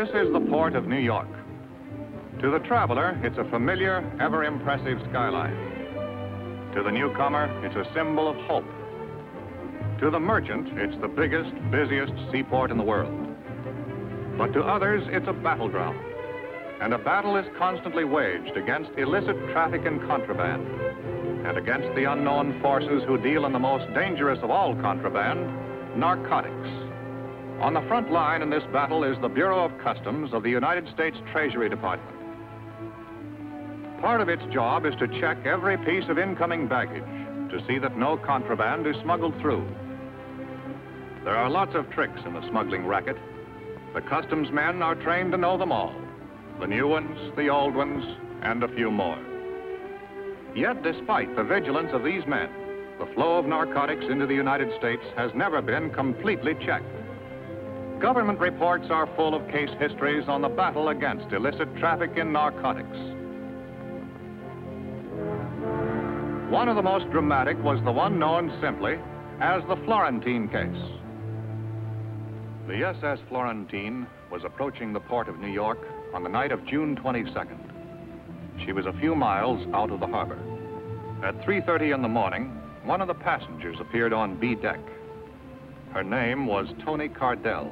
This is the port of New York. To the traveler, it's a familiar, ever impressive skyline. To the newcomer, it's a symbol of hope. To the merchant, it's the biggest, busiest seaport in the world. But to others, it's a battleground. And a battle is constantly waged against illicit traffic and contraband, and against the unknown forces who deal in the most dangerous of all contraband, narcotics. On the front line in this battle is the Bureau of Customs of the United States Treasury Department. Part of its job is to check every piece of incoming baggage to see that no contraband is smuggled through. There are lots of tricks in the smuggling racket. The customs men are trained to know them all. The new ones, the old ones, and a few more. Yet, despite the vigilance of these men, the flow of narcotics into the United States has never been completely checked. Government reports are full of case histories on the battle against illicit traffic in narcotics. One of the most dramatic was the one known simply as the Florentine case. The SS Florentine was approaching the port of New York on the night of June 22nd. She was a few miles out of the harbor. At 3.30 in the morning, one of the passengers appeared on B deck. Her name was Toni Cardell.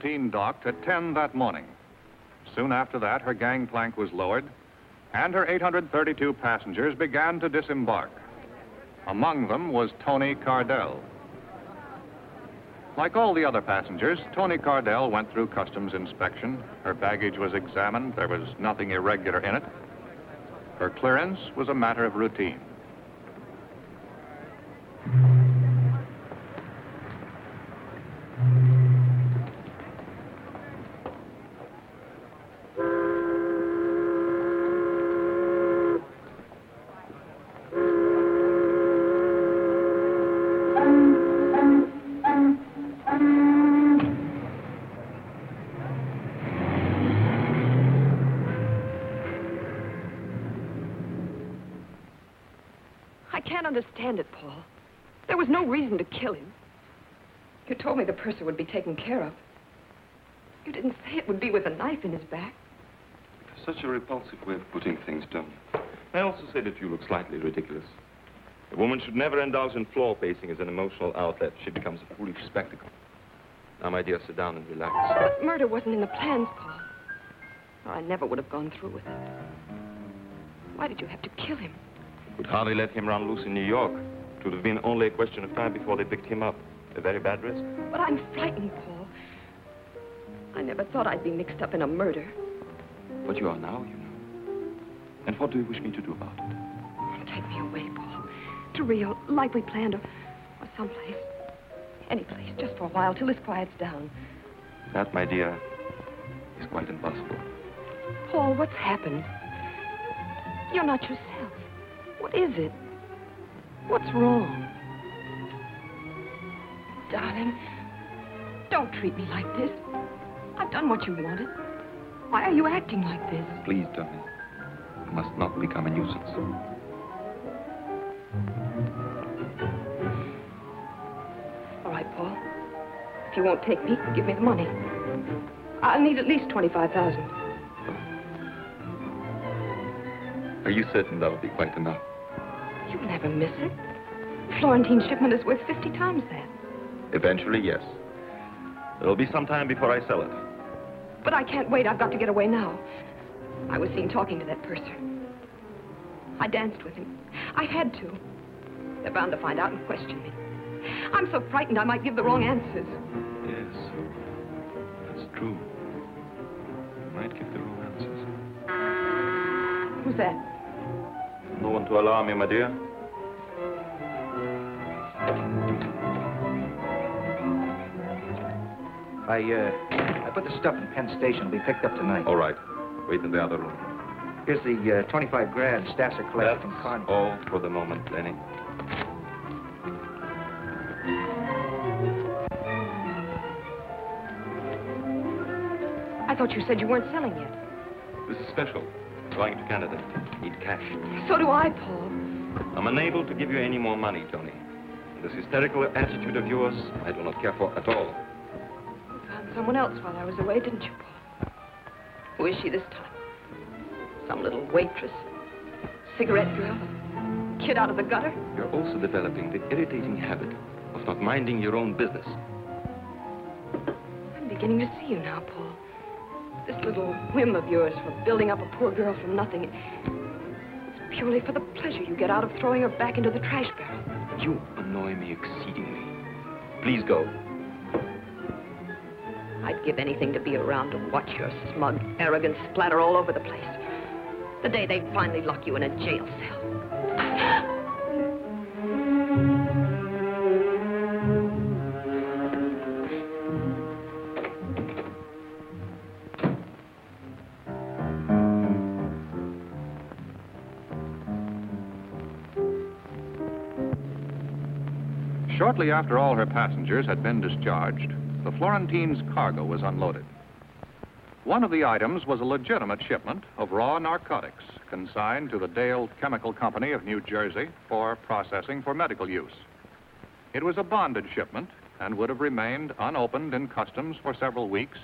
Florentine docked at 10 that morning. Soon after that, her gangplank was lowered, and her 832 passengers began to disembark. Among them was Toni Cardell. Like all the other passengers, Toni Cardell went through customs inspection. Her baggage was examined. There was nothing irregular in it. Her clearance was a matter of routine. understand it, Paul. There was no reason to kill him. You told me the purser would be taken care of. You didn't say it would be with a knife in his back. Such a repulsive way of putting things, Toni. I also say that you look slightly ridiculous. A woman should never indulge in floor pacing as an emotional outlet. She becomes a foolish spectacle. Now, my dear, sit down and relax. But murder wasn't in the plans, Paul. Or I never would have gone through with it. Why did you have to kill him? Could hardly let him run loose in New York. It would have been only a question of time before they picked him up. A very bad risk. But I'm frightened, Paul. I never thought I'd be mixed up in a murder. But you are now, you know. And what do you wish me to do about it? Take me away, Paul. To Rio, like we planned, or, or someplace. Any place, just for a while, till this quiets down. That, my dear, is quite impossible. Paul, what's happened? You're not yourself. What is it? What's wrong? Darling, don't treat me like this. I've done what you wanted. Why are you acting like this? Please, Toni. You must not become a nuisance. All right, Paul. If you won't take me, give me the money. I'll need at least 25000 Are you certain that'll be quite enough? Never miss it. Florentine shipment is worth 50 times that. Eventually, yes. It'll be some time before I sell it. But I can't wait. I've got to get away now. I was seen talking to that purser. I danced with him. I had to. They're bound to find out and question me. I'm so frightened I might give the wrong answers. Yes. That's true. You might give the wrong answers. Who's that? No one to alarm you, my dear. I, uh, I put the stuff in Penn Station. It'll be picked up tonight. All right. Wait in the other room. Here's the uh, 25 grand Stasser collected That's from Con. all for the moment, Lenny. I thought you said you weren't selling yet. This is special. Going to Canada. Need cash. So do I, Paul. I'm unable to give you any more money, Toni. This hysterical attitude of yours, I do not care for at all. Someone else while I was away, didn't you, Paul? Who is she this time? Some little waitress? Cigarette girl? Kid out of the gutter? You're also developing the irritating habit of not minding your own business. I'm beginning to see you now, Paul. This little whim of yours for building up a poor girl from nothing. It's purely for the pleasure you get out of throwing her back into the trash barrel. You annoy me exceedingly. Please go. I'd give anything to be around to watch your smug arrogance splatter all over the place. The day they finally lock you in a jail cell. Shortly after all her passengers had been discharged, Florentine's cargo was unloaded. One of the items was a legitimate shipment of raw narcotics consigned to the Dale Chemical Company of New Jersey for processing for medical use. It was a bonded shipment and would have remained unopened in customs for several weeks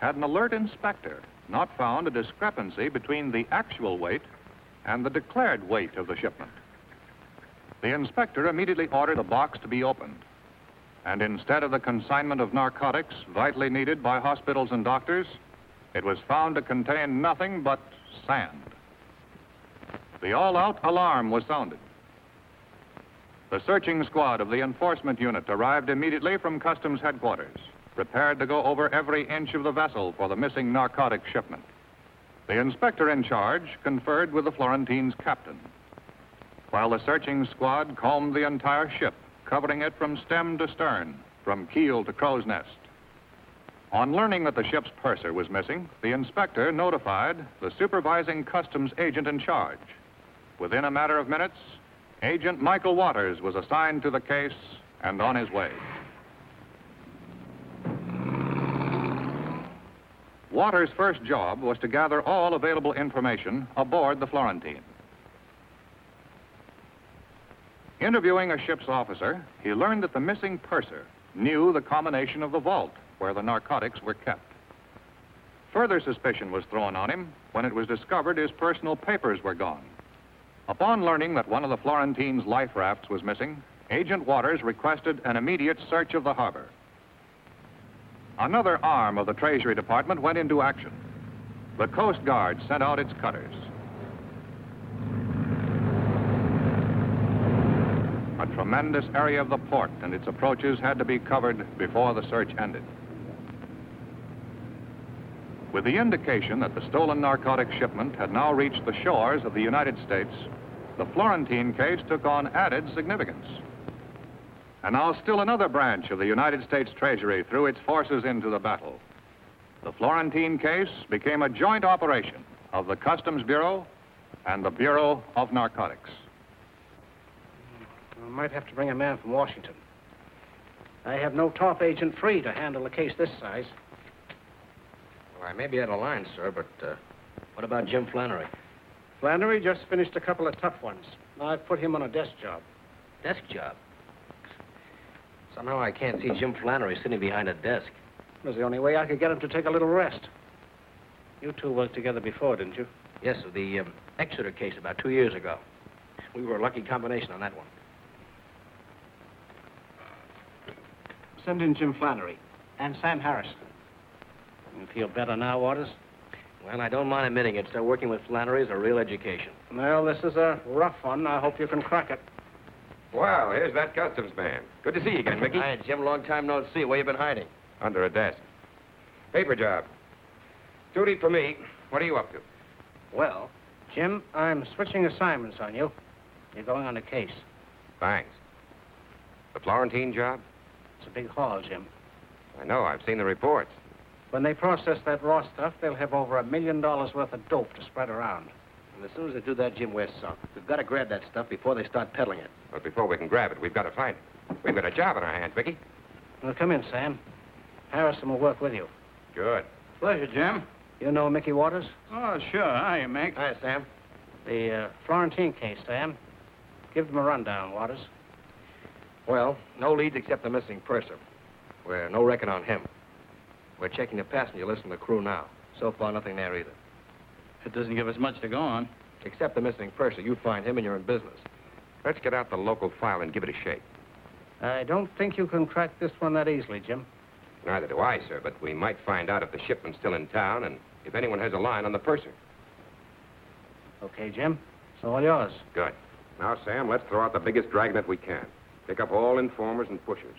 had an alert inspector not found a discrepancy between the actual weight and the declared weight of the shipment. The inspector immediately ordered the box to be opened. And instead of the consignment of narcotics vitally needed by hospitals and doctors, it was found to contain nothing but sand. The all out alarm was sounded. The searching squad of the enforcement unit arrived immediately from customs headquarters, prepared to go over every inch of the vessel for the missing narcotic shipment. The inspector in charge conferred with the Florentine's captain while the searching squad combed the entire ship, covering it from stem to stern, from keel to crow's nest. On learning that the ship's purser was missing, the inspector notified the supervising customs agent in charge. Within a matter of minutes, Agent Michael Waters was assigned to the case and on his way. Waters' first job was to gather all available information aboard the Florentine. Interviewing a ship's officer, he learned that the missing purser knew the combination of the vault where the narcotics were kept. Further suspicion was thrown on him when it was discovered his personal papers were gone. Upon learning that one of the Florentine's life rafts was missing, Agent Waters requested an immediate search of the harbor. Another arm of the Treasury Department went into action. The Coast Guard sent out its cutters. A tremendous area of the port and its approaches had to be covered before the search ended. With the indication that the stolen narcotic shipment had now reached the shores of the United States, the Florentine case took on added significance. And now still another branch of the United States Treasury threw its forces into the battle. The Florentine case became a joint operation of the Customs Bureau and the Bureau of Narcotics. I might have to bring a man from Washington. I have no top agent free to handle a case this size. Well, I may be out of line, sir, but uh, what about Jim Flannery? Flannery just finished a couple of tough ones. I've put him on a desk job. Desk job? Somehow I can't see Jim Flannery sitting behind a desk. It was the only way I could get him to take a little rest. You two worked together before, didn't you? Yes, the um, Exeter case about two years ago. We were a lucky combination on that one. Send in Jim Flannery and Sam Harrison. You feel better now, Waters? Well, I don't mind admitting it. Still working with Flannery is a real education. Well, this is a rough one. I hope you can crack it. Well, here's that customs man. Good to see you again, Mickey. Hi, Jim. Long time no see. Where you been hiding? Under a desk. Paper job. Duty for me. What are you up to? Well, Jim, I'm switching assignments on you. You're going on a case. Thanks. The Florentine job? It's a big haul, Jim. I know. I've seen the reports. When they process that raw stuff, they'll have over a million dollars worth of dope to spread around. And as soon as they do that, Jim, we're sunk. We've got to grab that stuff before they start peddling it. But before we can grab it, we've got to find it. We've got a job on our hands, Mickey. Well, come in, Sam. Harrison will work with you. Good. Pleasure, Jim. You know Mickey Waters? Oh, sure. Hi, Mick. Hi, Sam. The uh, Florentine case, Sam. Give them a rundown, Waters. Well, no leads except the missing purser. We're no reckon on him. We're checking the passenger list and the crew now. So far, nothing there either. It doesn't give us much to go on. Except the missing purser. You find him and you're in business. Let's get out the local file and give it a shake. I don't think you can crack this one that easily, Jim. Neither do I, sir, but we might find out if the shipment's still in town and if anyone has a line on the purser. Okay, Jim. It's all yours. Good. Now, Sam, let's throw out the biggest dragnet we can. Pick up all informers and pushers.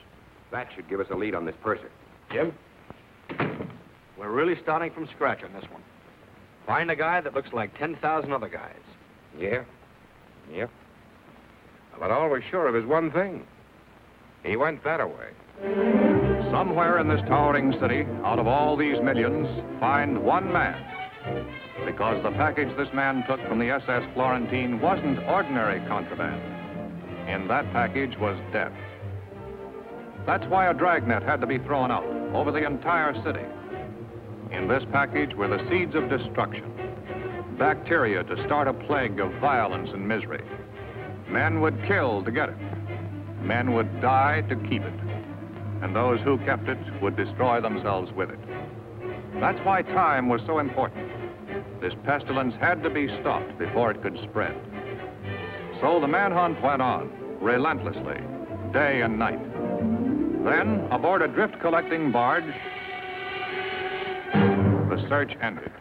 That should give us a lead on this purser. Jim? We're really starting from scratch on this one. Find a guy that looks like 10,000 other guys. Yeah? Yep. But all we're sure of is one thing. He went that way. Somewhere in this towering city, out of all these millions, find one man. Because the package this man took from the SS Florentine wasn't ordinary contraband. In that package was death. That's why a dragnet had to be thrown out over the entire city. In this package were the seeds of destruction, bacteria to start a plague of violence and misery. Men would kill to get it. Men would die to keep it. And those who kept it would destroy themselves with it. That's why time was so important. This pestilence had to be stopped before it could spread. So the manhunt went on, relentlessly, day and night. Then, aboard a drift collecting barge, the search ended.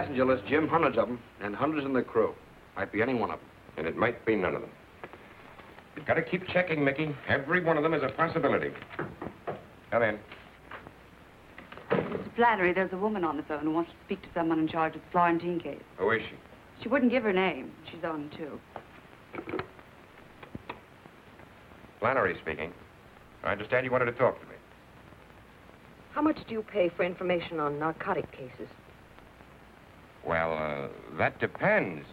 Passenger list, Jim. Hundreds of them, and hundreds in the crew. Might be any one of them. And it might be none of them. You've got to keep checking, Mickey. Every one of them is a possibility. Come in. Mr. Flannery, there's a woman on the phone who wants to speak to someone in charge of the Florentine case. Who is she? She wouldn't give her name. She's on, too. Flannery speaking. I understand you wanted to talk to me. How much do you pay for information on narcotic cases? Well, uh, that depends.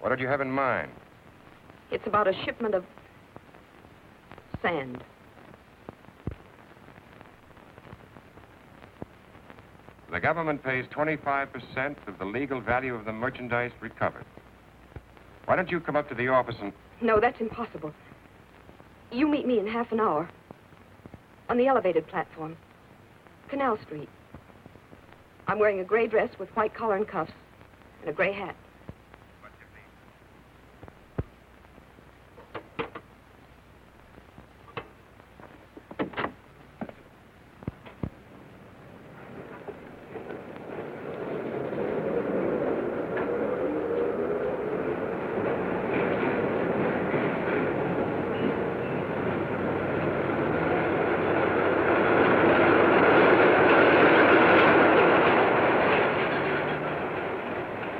What did you have in mind? It's about a shipment of sand. The government pays 25% of the legal value of the merchandise recovered. Why don't you come up to the office and... No, that's impossible. You meet me in half an hour. On the elevated platform. Canal Street. I'm wearing a gray dress with white collar and cuffs. And a gray hat.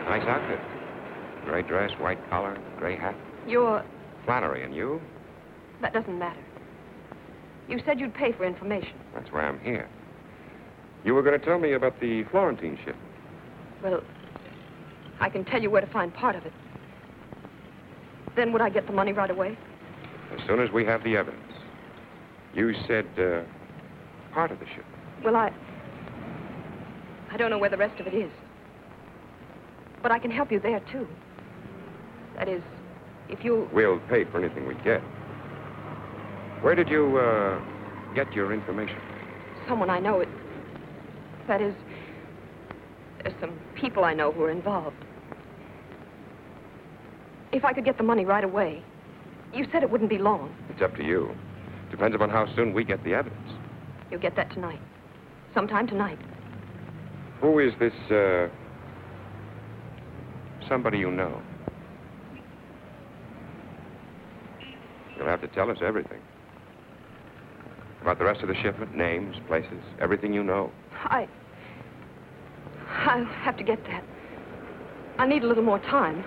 Nice outfit. Gray dress, white collar, gray hat. You're... Flannery, and you? That doesn't matter. You said you'd pay for information. That's why I'm here. You were going to tell me about the Florentine ship. Well, I can tell you where to find part of it. Then would I get the money right away? As soon as we have the evidence. You said, uh, part of the ship. Well, I... I don't know where the rest of it is. But I can help you there, too. That is, if you... We'll pay for anything we get. Where did you, uh, get your information? Someone I know. It, that is, there's some people I know who are involved. If I could get the money right away, you said it wouldn't be long. It's up to you. Depends upon how soon we get the evidence. You'll get that tonight. Sometime tonight. Who is this, uh, somebody you know? You'll have to tell us everything. About the rest of the shipment, names, places, everything you know. I... I'll have to get that. I need a little more time.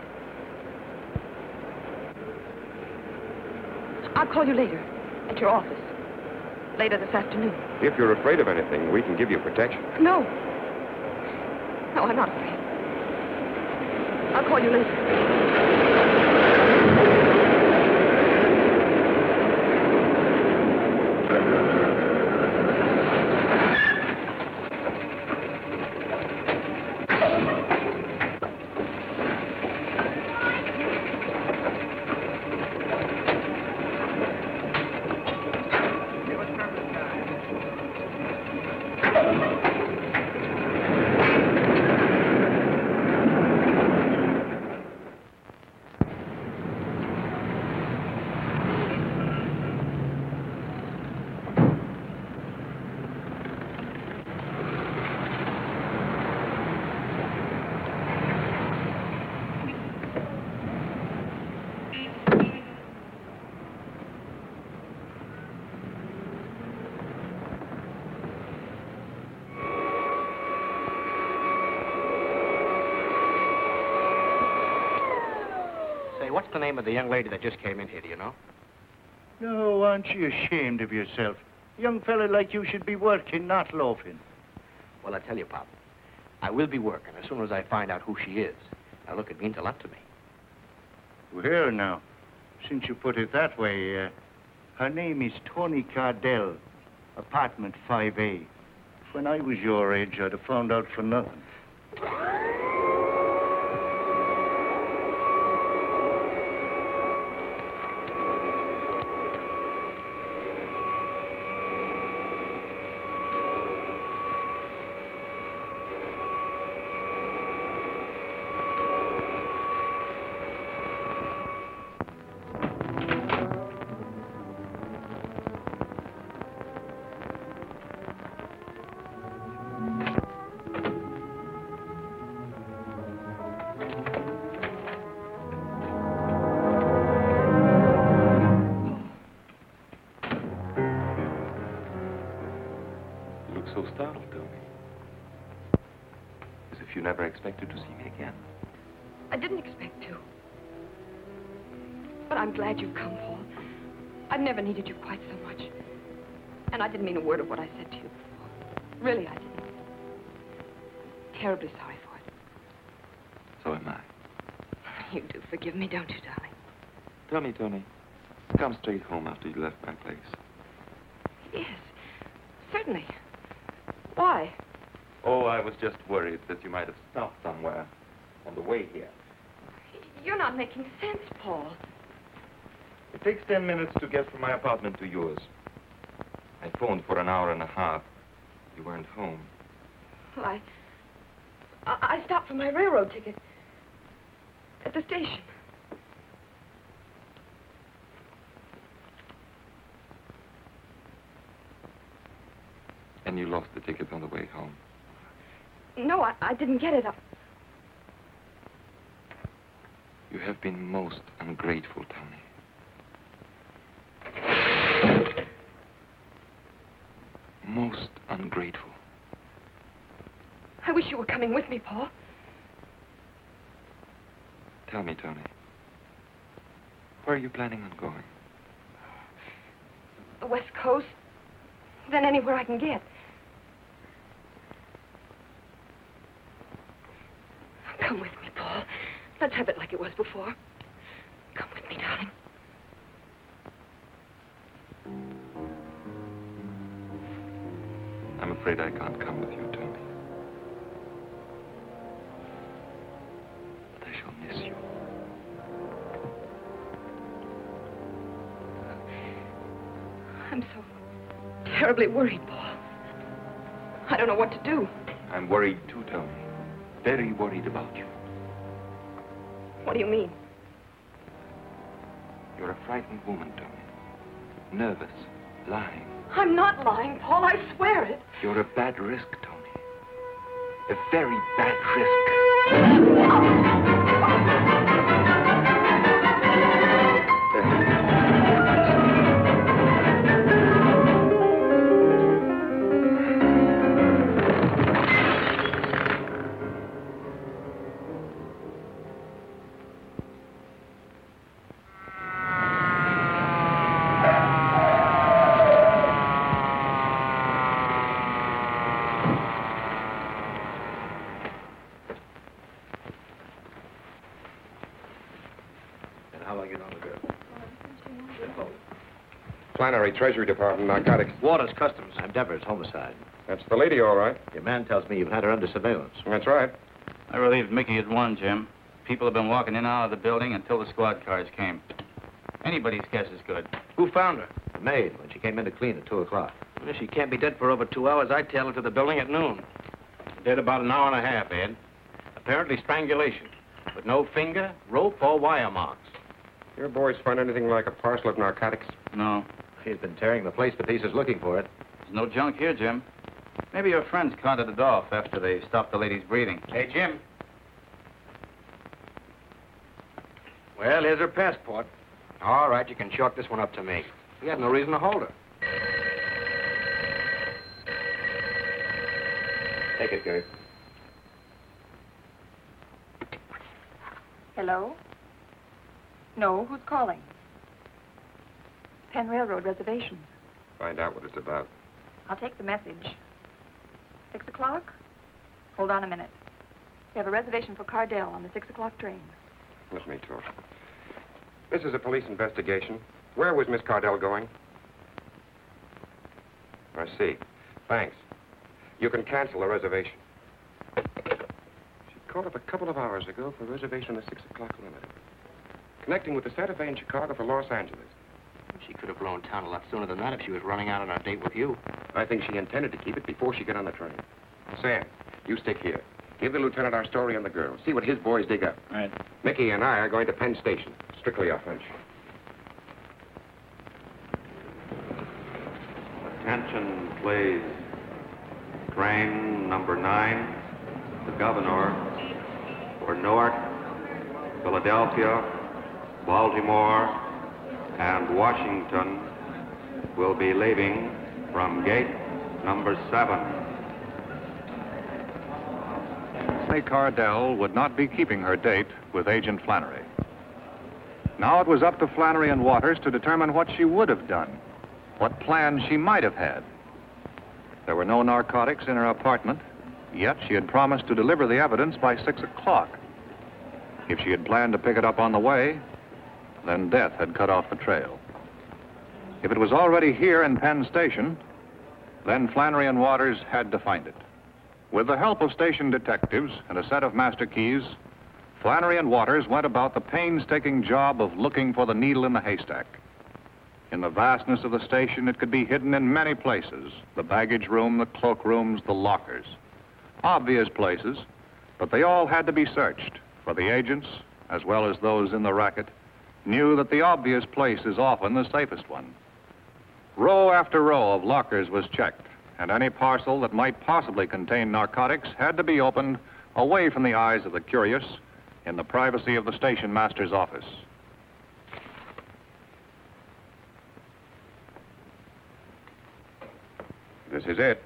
I'll call you later, at your office. Later this afternoon. If you're afraid of anything, we can give you protection. No. No, I'm not afraid. I'll call you later. The name of the young lady that just came in here, do you know? No, aren't you ashamed of yourself? A young fella like you should be working, not loafing. Well, I tell you, Pop, I will be working as soon as I find out who she is. Now, look, it means a lot to me. Well, now, since you put it that way, uh, her name is Toni Cardell, apartment 5A. When I was your age, I'd have found out for nothing. Expected to see me again. I didn't expect to. But I'm glad you've come, Paul. I've never needed you quite so much. And I didn't mean a word of what I said to you before. Really, I didn't. Terribly sorry for it. So am I. You do forgive me, don't you, darling? Tell me, Toni. Come straight home after you left my place. Yes, certainly. Why? Oh, I was just worried that you might have stopped somewhere on the way here. You're not making sense, Paul. It takes ten minutes to get from my apartment to yours. I phoned for an hour and a half. You weren't home. Well, I, I, I stopped for my railroad ticket at the station. And you lost the ticket on the way home. No, I, I didn't get it. I, You have been most ungrateful, Toni. Most ungrateful. I wish you were coming with me, Paul. Tell me, Toni. Where are you planning on going? The West Coast, then anywhere I can get. Come with me, Paul. Let's have it like it was before. Come with me, darling. I'm afraid I can't come with you, Toni. But I shall miss you. I'm so terribly worried, Paul. I don't know what to do. I'm worried too, Toni. Very worried about you. What do you mean? You're a frightened woman, Toni. Nervous, lying. I'm not lying, Paul. I swear it. You're a bad risk, Toni. A very bad risk. Flannery, Treasury Department, narcotics. Waters Customs. I'm Devers, homicide. That's the lady, all right. Your man tells me you've had her under surveillance. That's right. I relieved Mickey at one, Jim. People have been walking in and out of the building until the squad cars came. Anybody's guess is good. Who found her? The maid, when she came in to clean at 2 o'clock. Well, she can't be dead for over two hours. I'd tail her to the building at noon. Dead about an hour and a half, Ed. Apparently strangulation. But no finger, rope, or wire marks. Your boys find anything like a parcel of narcotics? No. He's been tearing the place to pieces looking for it. There's no junk here, Jim. Maybe your friends carted it off after they stopped the lady's breathing. Hey, Jim. Well, here's her passport. All right, you can chalk this one up to me. We had no reason to hold her. Take it, Gert. Hello? No, who's calling? Penn Railroad reservations. Find out what it's about. I'll take the message. Six o'clock? Hold on a minute. We have a reservation for Cardell on the six o'clock train. Let me talk. This is a police investigation. Where was Miss Cardell going? I see. Thanks. You can cancel the reservation. She called up a couple of hours ago for a reservation on the 6 o'clock limit. Connecting with the Santa Fe in Chicago for Los Angeles. She could have blown town a lot sooner than that if she was running out on a date with you. I think she intended to keep it before she got on the train. Sam, you stick here. Give the lieutenant our story on the girl. See what his boys dig up. Right. Mickey and I are going to Penn Station. Strictly off hunch. Attention, please. Train number nine, the governor, for Newark, Philadelphia, Baltimore, and Washington will be leaving from gate number seven. Say Cardell would not be keeping her date with Agent Flannery. Now it was up to Flannery and Waters to determine what she would have done, what plans she might have had. There were no narcotics in her apartment, yet she had promised to deliver the evidence by six o'clock. If she had planned to pick it up on the way, then death had cut off the trail. If it was already here in Penn Station, then Flannery and Waters had to find it. With the help of station detectives and a set of master keys, Flannery and Waters went about the painstaking job of looking for the needle in the haystack. In the vastness of the station, it could be hidden in many places the baggage room, the cloak rooms, the lockers. Obvious places, but they all had to be searched, for the agents, as well as those in the racket, knew that the obvious place is often the safest one. Row after row of lockers was checked, and any parcel that might possibly contain narcotics had to be opened away from the eyes of the curious in the privacy of the station master's office. This is it.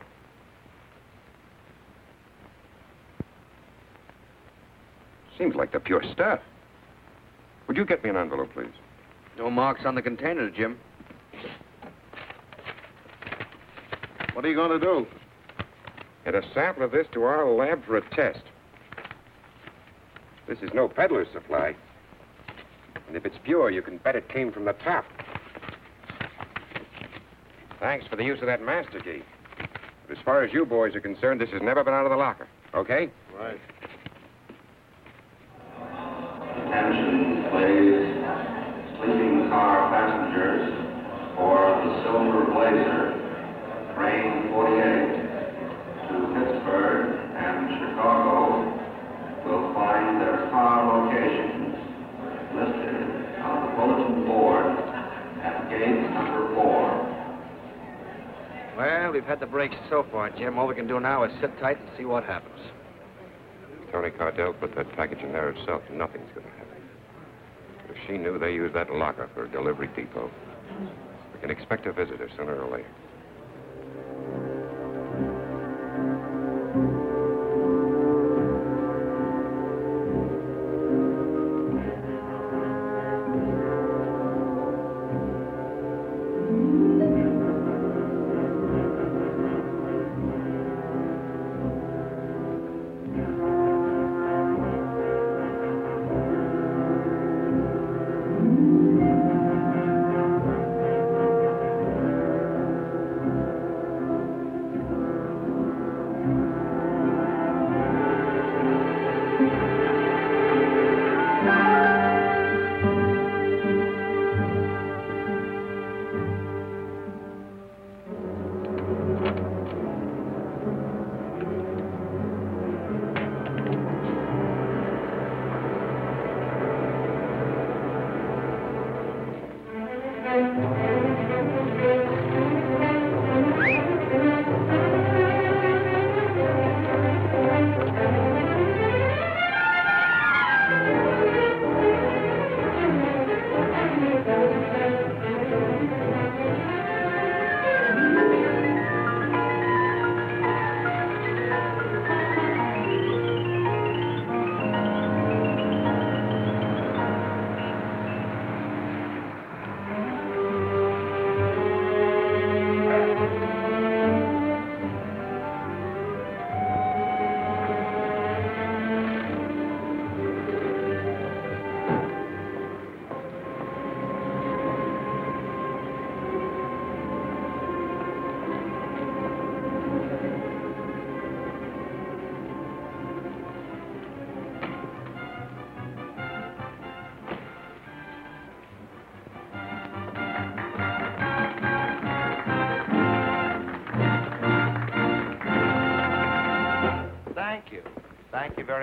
Seems like the pure stuff. Would you get me an envelope, please? No marks on the container, Jim. What are you going to do? Get a sample of this to our lab for a test. This is no peddler's supply. And if it's pure, you can bet it came from the top. Thanks for the use of that master key. But as far as you boys are concerned, this has never been out of the locker. Okay? Right. Had the brakes so far, Jim. All we can do now is sit tight and see what happens. Toni Cardell put that package in there herself. Nothing's going to happen. If she knew they used that locker for a delivery depot, we can expect a visitor sooner or later.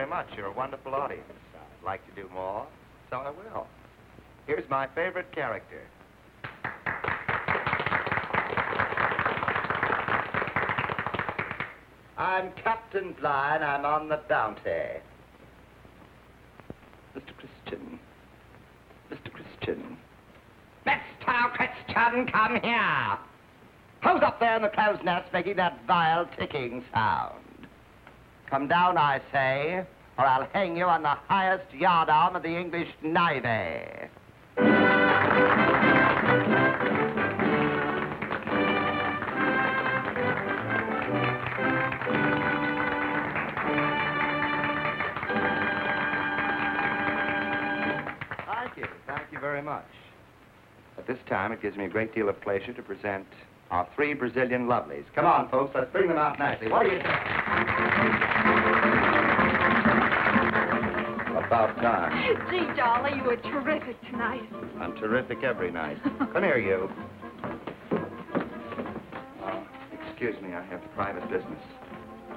Very much. You're a wonderful audience. I'd like to do more, so I will. Here's my favorite character. I'm Captain Bligh, and I'm on the bounty. Mr. Christian. Mr. Christian. Mr. Christian, come here. Who's up there in the crow's nest making that vile ticking sound? Come down, I say, or I'll hang you on the highest yardarm of the English Navy. Thank you. Thank you very much. At this time, it gives me a great deal of pleasure to present our three Brazilian lovelies. Come on, folks, let's bring them out nicely. What do you think? About time. Gee, Dolly, you were terrific tonight. I'm terrific every night. Come here, you. Oh, excuse me, I have private business.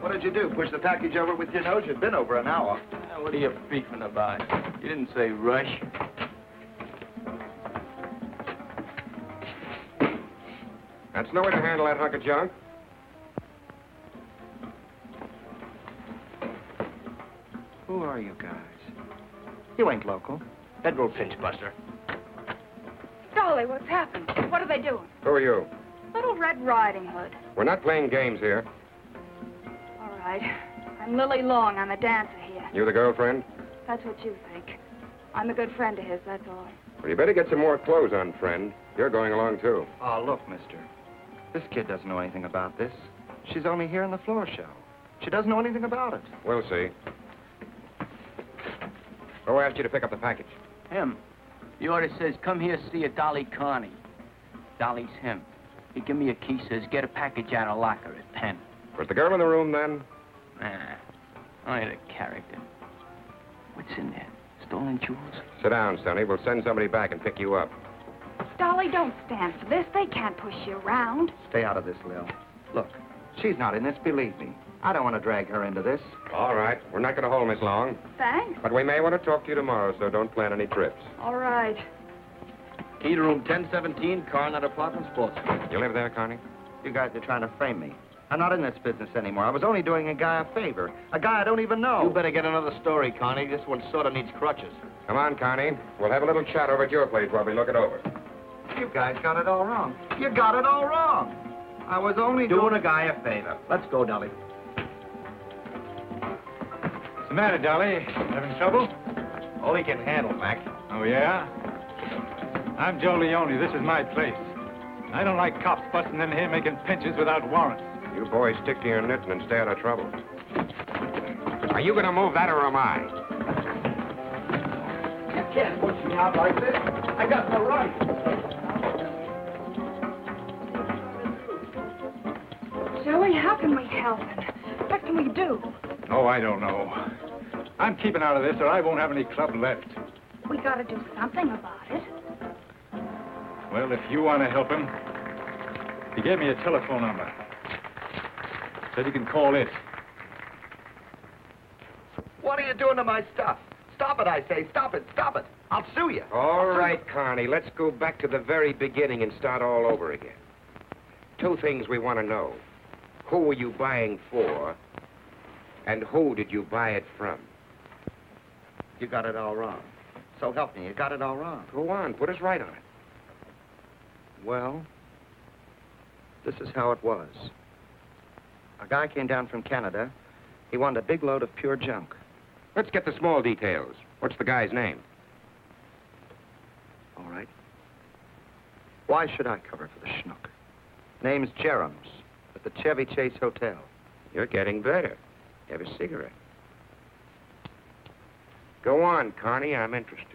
What did you do? Push the package over with your nose? You've been over an hour. Uh, what are you beefing about? You didn't say rush. That's no way to handle that hunk of junk. Who are you guys? You ain't local. Federal pinch buster. Dolly, what's happened? What are they doing? Who are you? Little Red Riding Hood. We're not playing games here. All right. I'm Lili Long. I'm a dancer here. You the girlfriend? That's what you think. I'm a good friend of his, that's all. Well, you better get some more clothes on, friend. You're going along, too. Oh, look, mister. This kid doesn't know anything about this. She's only here in the floor show. She doesn't know anything about it. We'll see. Who asked you to pick up the package? Him. The order says, come here, see a Dolly Carney. Dolly's him. He give me a key, says, get a package out of locker at 10. Was the girl in the room then? Nah, only the character. What's in there? Stolen jewels? Sit down, Sonny. We'll send somebody back and pick you up. Dolly, don't stand for this. They can't push you around. Stay out of this, Lil. Look, she's not in this, believe me. I don't want to drag her into this. All right. We're not going to hold Miss Long. Thanks. But we may want to talk to you tomorrow, so don't plan any trips. All right. Key to room 1017, Carnot Apartments, Portsmouth. You live there, Carney? You guys are trying to frame me. I'm not in this business anymore. I was only doing a guy a favor. A guy I don't even know. You better get another story, Carney. This one sort of needs crutches. Come on, Carney. We'll have a little chat over at your place while we look it over. You guys got it all wrong. You got it all wrong. I was only Doing a guy a favor. Let's go, Dolly. What's the matter, Dolly? Having trouble? All he can handle, Mac. Oh, yeah? I'm Joe Leone. This is my place. I don't like cops busting in here making pinches without warrants. You boys stick to your knitting and stay out of trouble. Are you going to move that or am I? You can't push me out like this. I got no right. Joey, how can we help? What can we do? Oh, I don't know. I'm keeping out of this or I won't have any club left. We gotta do something about it. Well, if you want to help him, he gave me a telephone number. Said you can call it. What are you doing to my stuff? Stop it, I say. Stop it. Stop it. I'll sue you. All right, Carney, let's go back to the very beginning and start all over again. Two things we want to know. Who were you buying for? And who did you buy it from? You got it all wrong. So help me, you got it all wrong. Go on, put us right on it. Well, this is how it was. A guy came down from Canada. He wanted a big load of pure junk. Let's get the small details. What's the guy's name? All right. Why should I cover for the schnook? Name's Jerums at the Chevy Chase Hotel. You're getting better. Have a cigarette. Go on, Carney. I'm interested.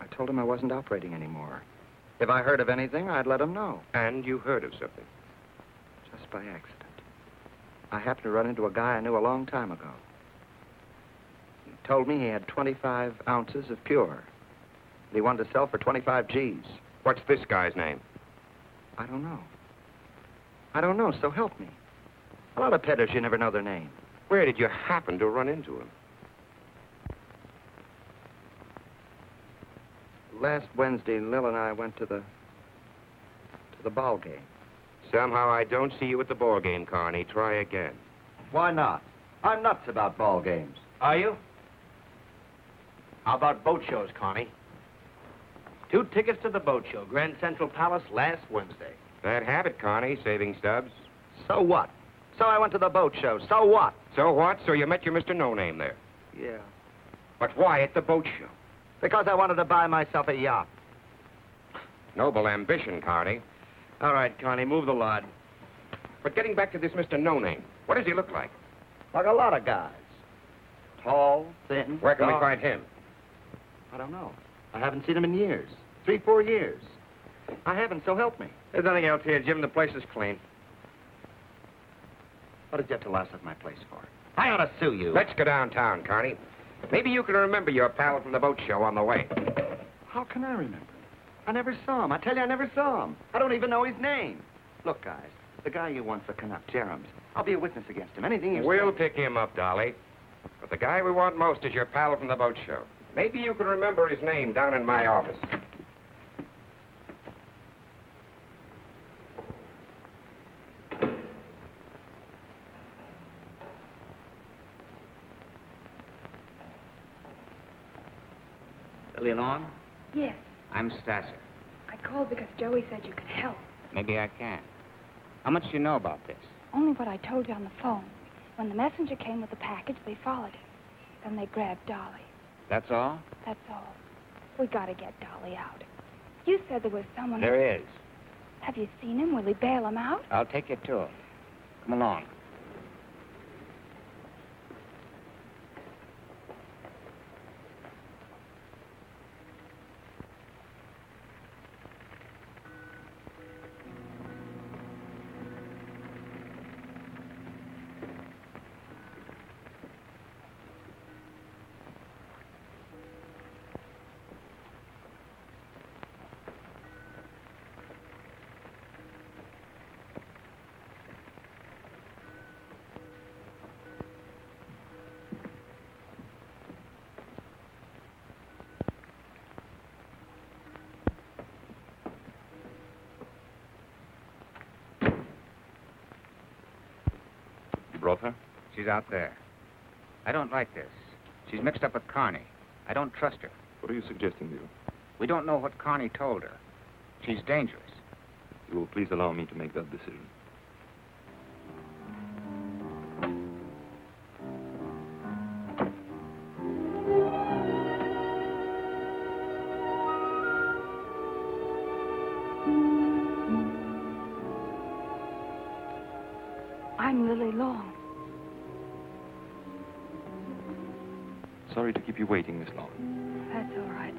I told him I wasn't operating anymore. If I heard of anything, I'd let him know. And you heard of something. Just by accident. I happened to run into a guy I knew a long time ago. He told me he had 25 ounces of pure. that He wanted to sell for 25 G's. What's this guy's name? I don't know. I don't know, so help me. A lot of peddlers, you never know their name. Where did you happen to run into him? Last Wednesday, Lil and I went to the to the ball game. Somehow I don't see you at the ball game, Carney. Try again. Why not? I'm nuts about ball games. Are you? How about boat shows, Carney? Two tickets to the boat show, Grand Central Palace, last Wednesday. Bad habit, Carney, saving stubs. So what? So I went to the boat show. So what? So what? So you met your Mr. No Name there. Yeah. But why at the boat show? Because I wanted to buy myself a yacht. Noble ambition, Carney. All right, Carney, move the lot. But getting back to this Mr. No Name, what does he look like? Like a lot of guys. Tall, thin. Where can we find him? I don't know. I haven't seen him in years. Three, four years. I haven't, so help me. There's nothing else here, Jim. The place is clean. What did you have to last at my place for? I ought to sue you. Let's go downtown, Carney. Maybe you can remember your pal from the boat show on the way. How can I remember? I never saw him. I tell you, I never saw him. I don't even know his name. Look, guys, the guy you want for Canuck, Jerems, I'll be a witness against him. Anything you We'll say. pick him up, Dolly. But the guy we want most is your pal from the boat show. Maybe you can remember his name down in my office. Lili Long, Yes, I'm Stasser. I called because Joey said you could help. Maybe I can. How much do you know about this? Only what I told you on the phone. When the messenger came with the package, they followed him. Then they grabbed Dolly. That's all? That's all. We gotta get Dolly out. You said there was someone. There There is. Have you seen him? Will he bail him out? I'll take you to him. Come along. You brought her? She's out there. I don't like this. She's mixed up with Carney. I don't trust her. What are you suggesting, Leo? We don't know what Carney told her. She's dangerous. You will please allow me to make that decision. Waiting this long. That's all right.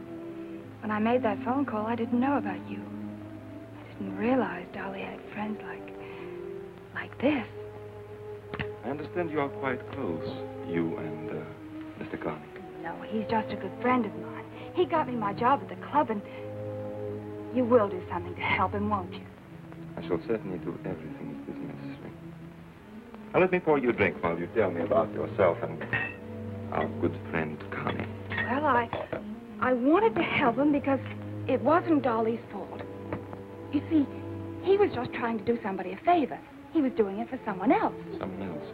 When I made that phone call, I didn't know about you. I didn't realize Dolly had friends like. like this. I understand you are quite close, you and uh, Mr. Carney. No, he's just a good friend of mine. He got me my job at the club, and. You will do something to help him, won't you? I shall certainly do everything that is necessary. Now let me pour you a drink while you tell me about yourself and our good wanted to help him because it wasn't Dolly's fault. You see, he was just trying to do somebody a favor. He was doing it for someone else. Someone else.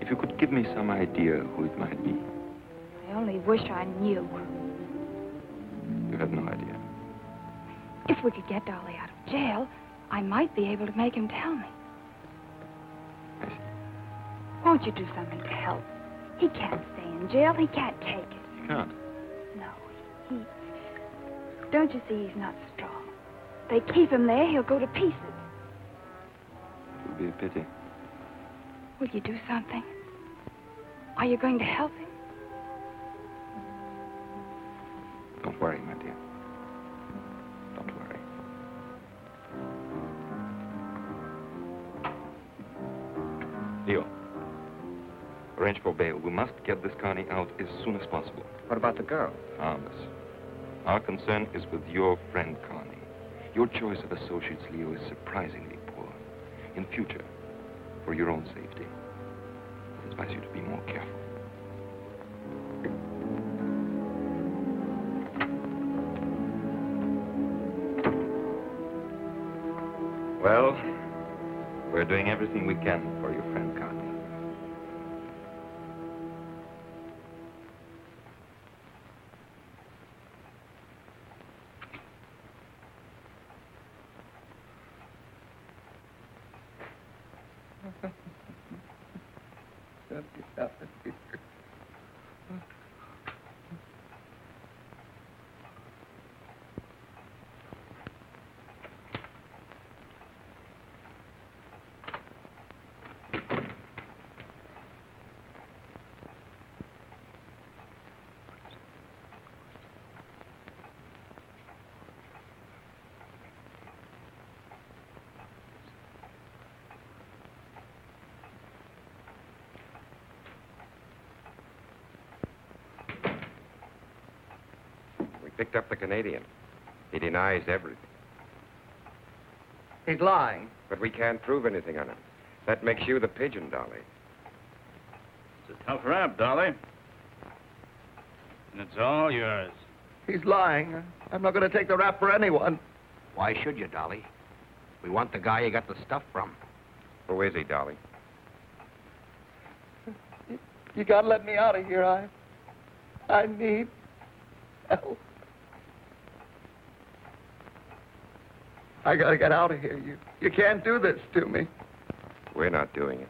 If you could give me some idea who it might be. I only wish I knew. You have no idea. If we could get Dolly out of jail, I might be able to make him tell me. Won't you do something to help? He can't stay in jail. He can't take it. He can't. No, he... Don't you see he's not strong? They keep him there, he'll go to pieces. It would be a pity. Will you do something? Are you going to help him? Don't worry, my dear. Don't worry. Leo, arrange for bail. We must get this Carney out as soon as possible. What about the girl? Ah, Harmless. Our concern is with your friend Carney. Your choice of associates, Leo, is surprisingly poor. In future, for your own safety, I advise you to be more careful. Well, we're doing everything we can for your friend Carney. We picked up the Canadian. He denies everything. He's lying. But we can't prove anything on him. That makes you the pigeon, Dolly. It's a tough rap, Dolly. And it's all yours. He's lying. I'm not going to take the rap for anyone. Why should you, Dolly? We want the guy you got the stuff from. Who is he, Dolly? You got to let me out of here. I, I need help. I got to get out of here. You, you can't do this to me. We're not doing it.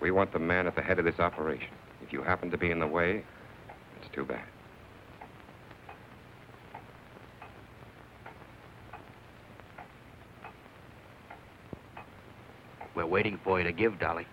We want the man at the head of this operation. If you happen to be in the way, it's too bad. We're waiting for you to give, Dolly.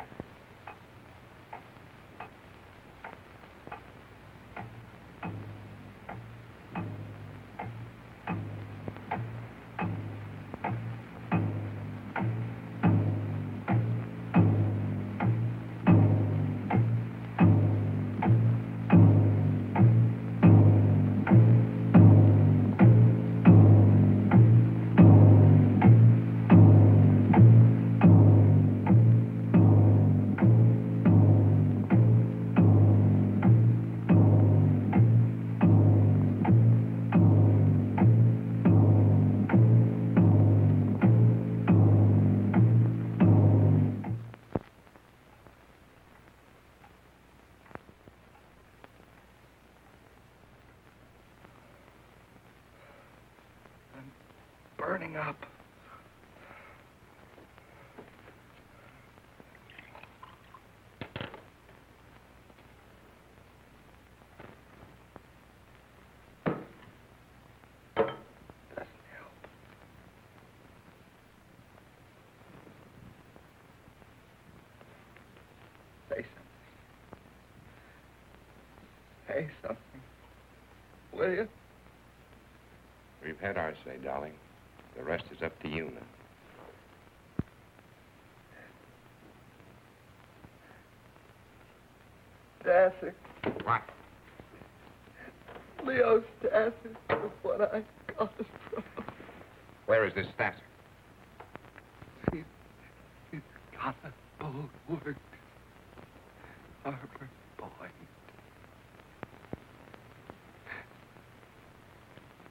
Say something. Will you? We've had our say, darling. The rest is up to you now. Stasser. What? Leo Stasser is what I got it from. Where is this Stasser? He's, he's got a boat worked. Harbor Point.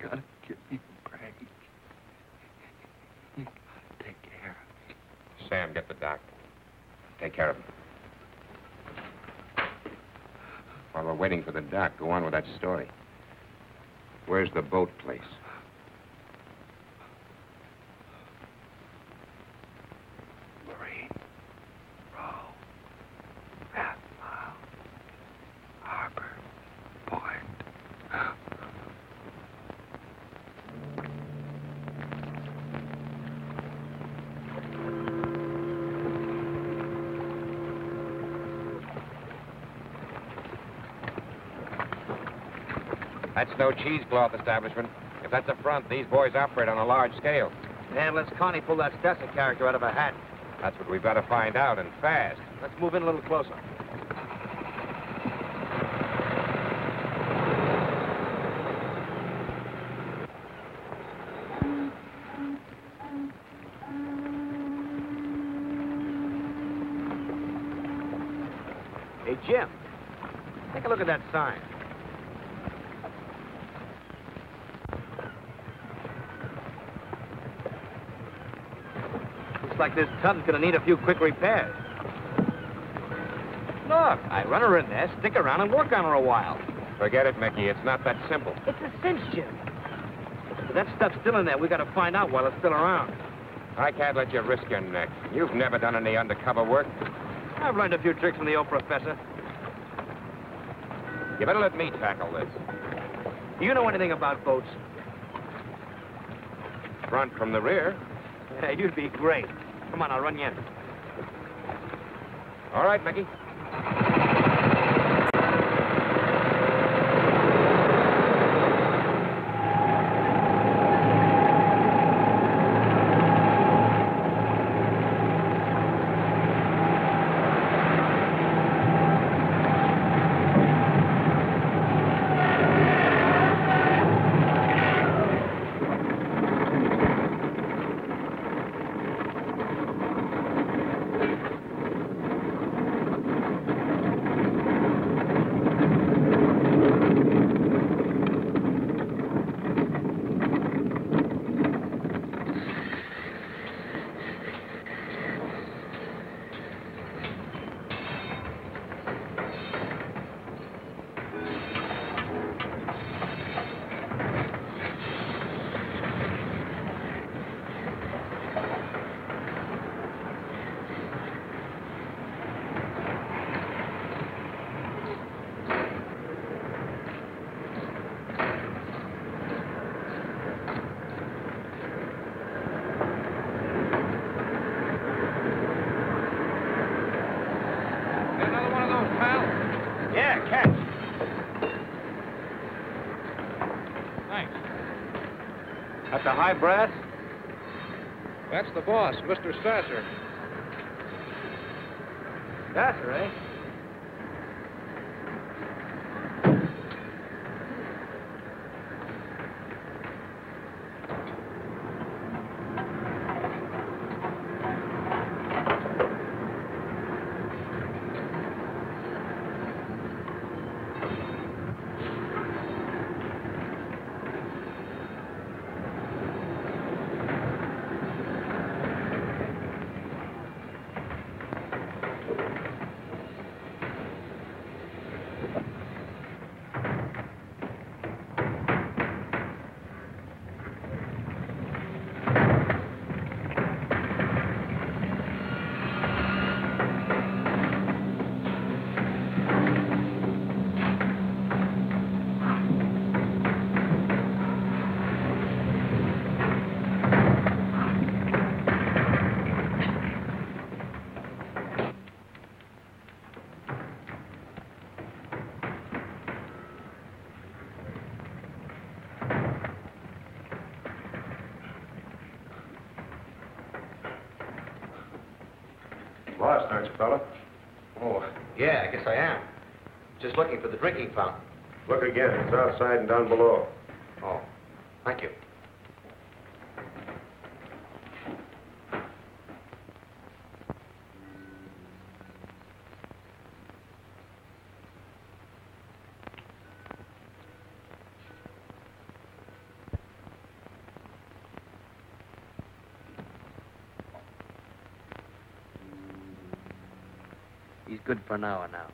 Gotta give me a break. You gotta take care of me. Sam, get the doctor. Take care of him. While we're waiting for the doc, go on with that story. Where's the boat place? Marine. Row. Half mile. Harbor Point. That's no cheesecloth establishment. If that's a front, these boys operate on a large scale. And let's Carney pull that Stasser character out of a hat. That's what we've got to find out, and fast. Let's move in a little closer. Hey, Jim, take a look at that sign. Looks like this tub's gonna need a few quick repairs. Look, I'd run her in there, stick around, and work on her a while. Forget it, Mickey. It's not that simple. It's a cinch, Jim. If that stuff's still in there, we gotta find out while it's still around. I can't let you risk your neck. You've never done any undercover work. I've learned a few tricks from the old professor. You better let me tackle this. Do you know anything about boats? Front from the rear. Yeah, you'd be great. Come on, I'll run you in. All right, Mickey. Another one of those, pal? Yeah, catch. Thanks. At the high brass? That's the boss, Mr. Stasser. Stasser, eh? Lost, aren't you, fella? Oh, yeah, I guess I am. Just looking for the drinking fountain. Look again. It's outside and down below. Oh, thank you. He's good for an hour now.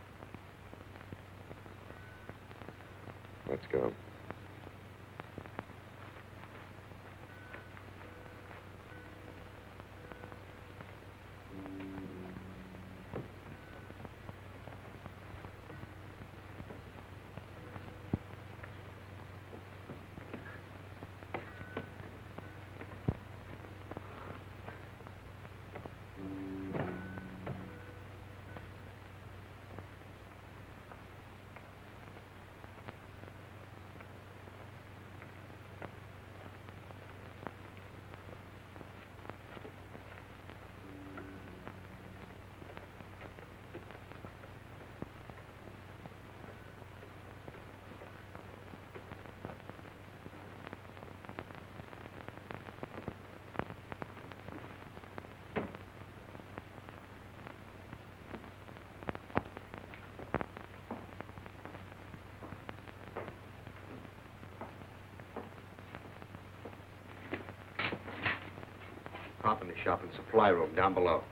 property shop and supply room down below.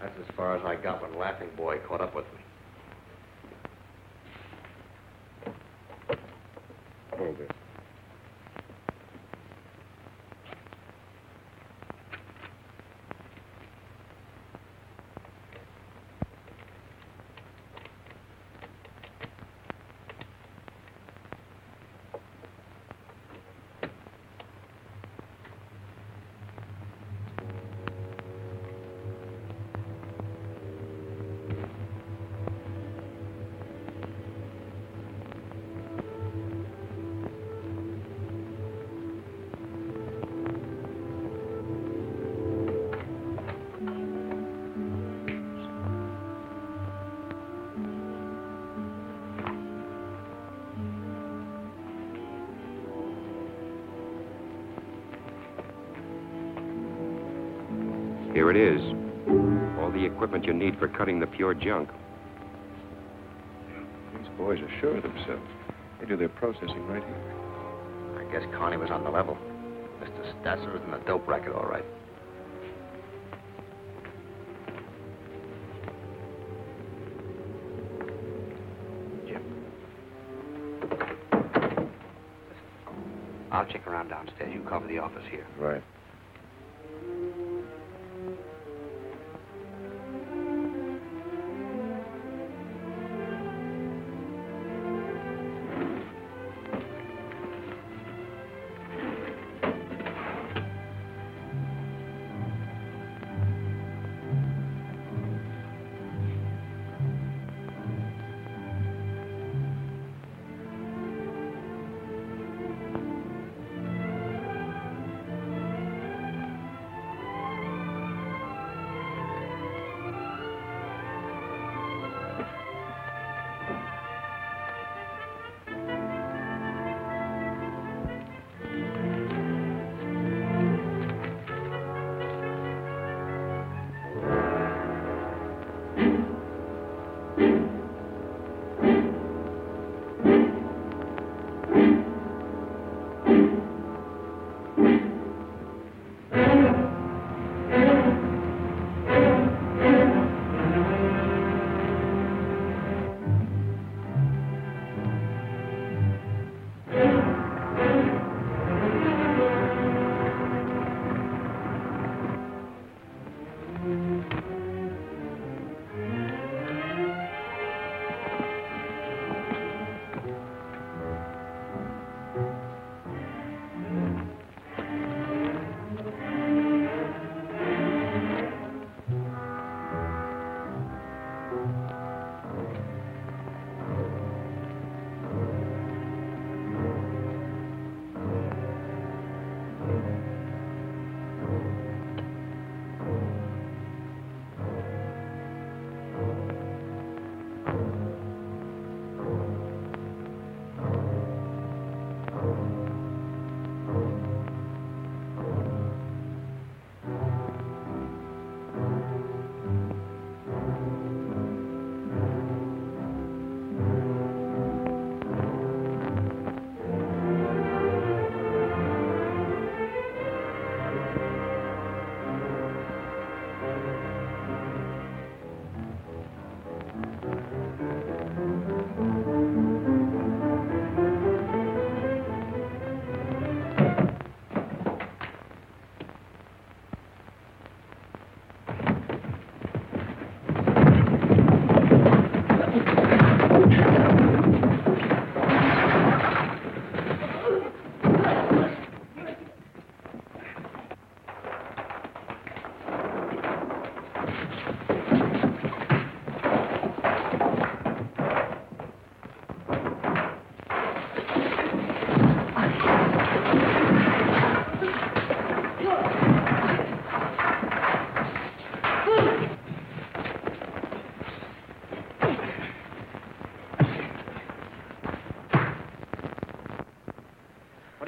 That's as far as I got when Laughing Boy caught up with me. It is. All the equipment you need for cutting the pure junk. These boys are sure of themselves. They do their processing right here. I guess Carney was on the level. Mr. Stasser is in the dope racket, all right. Jim. I'll check around downstairs. You cover the office here. Right.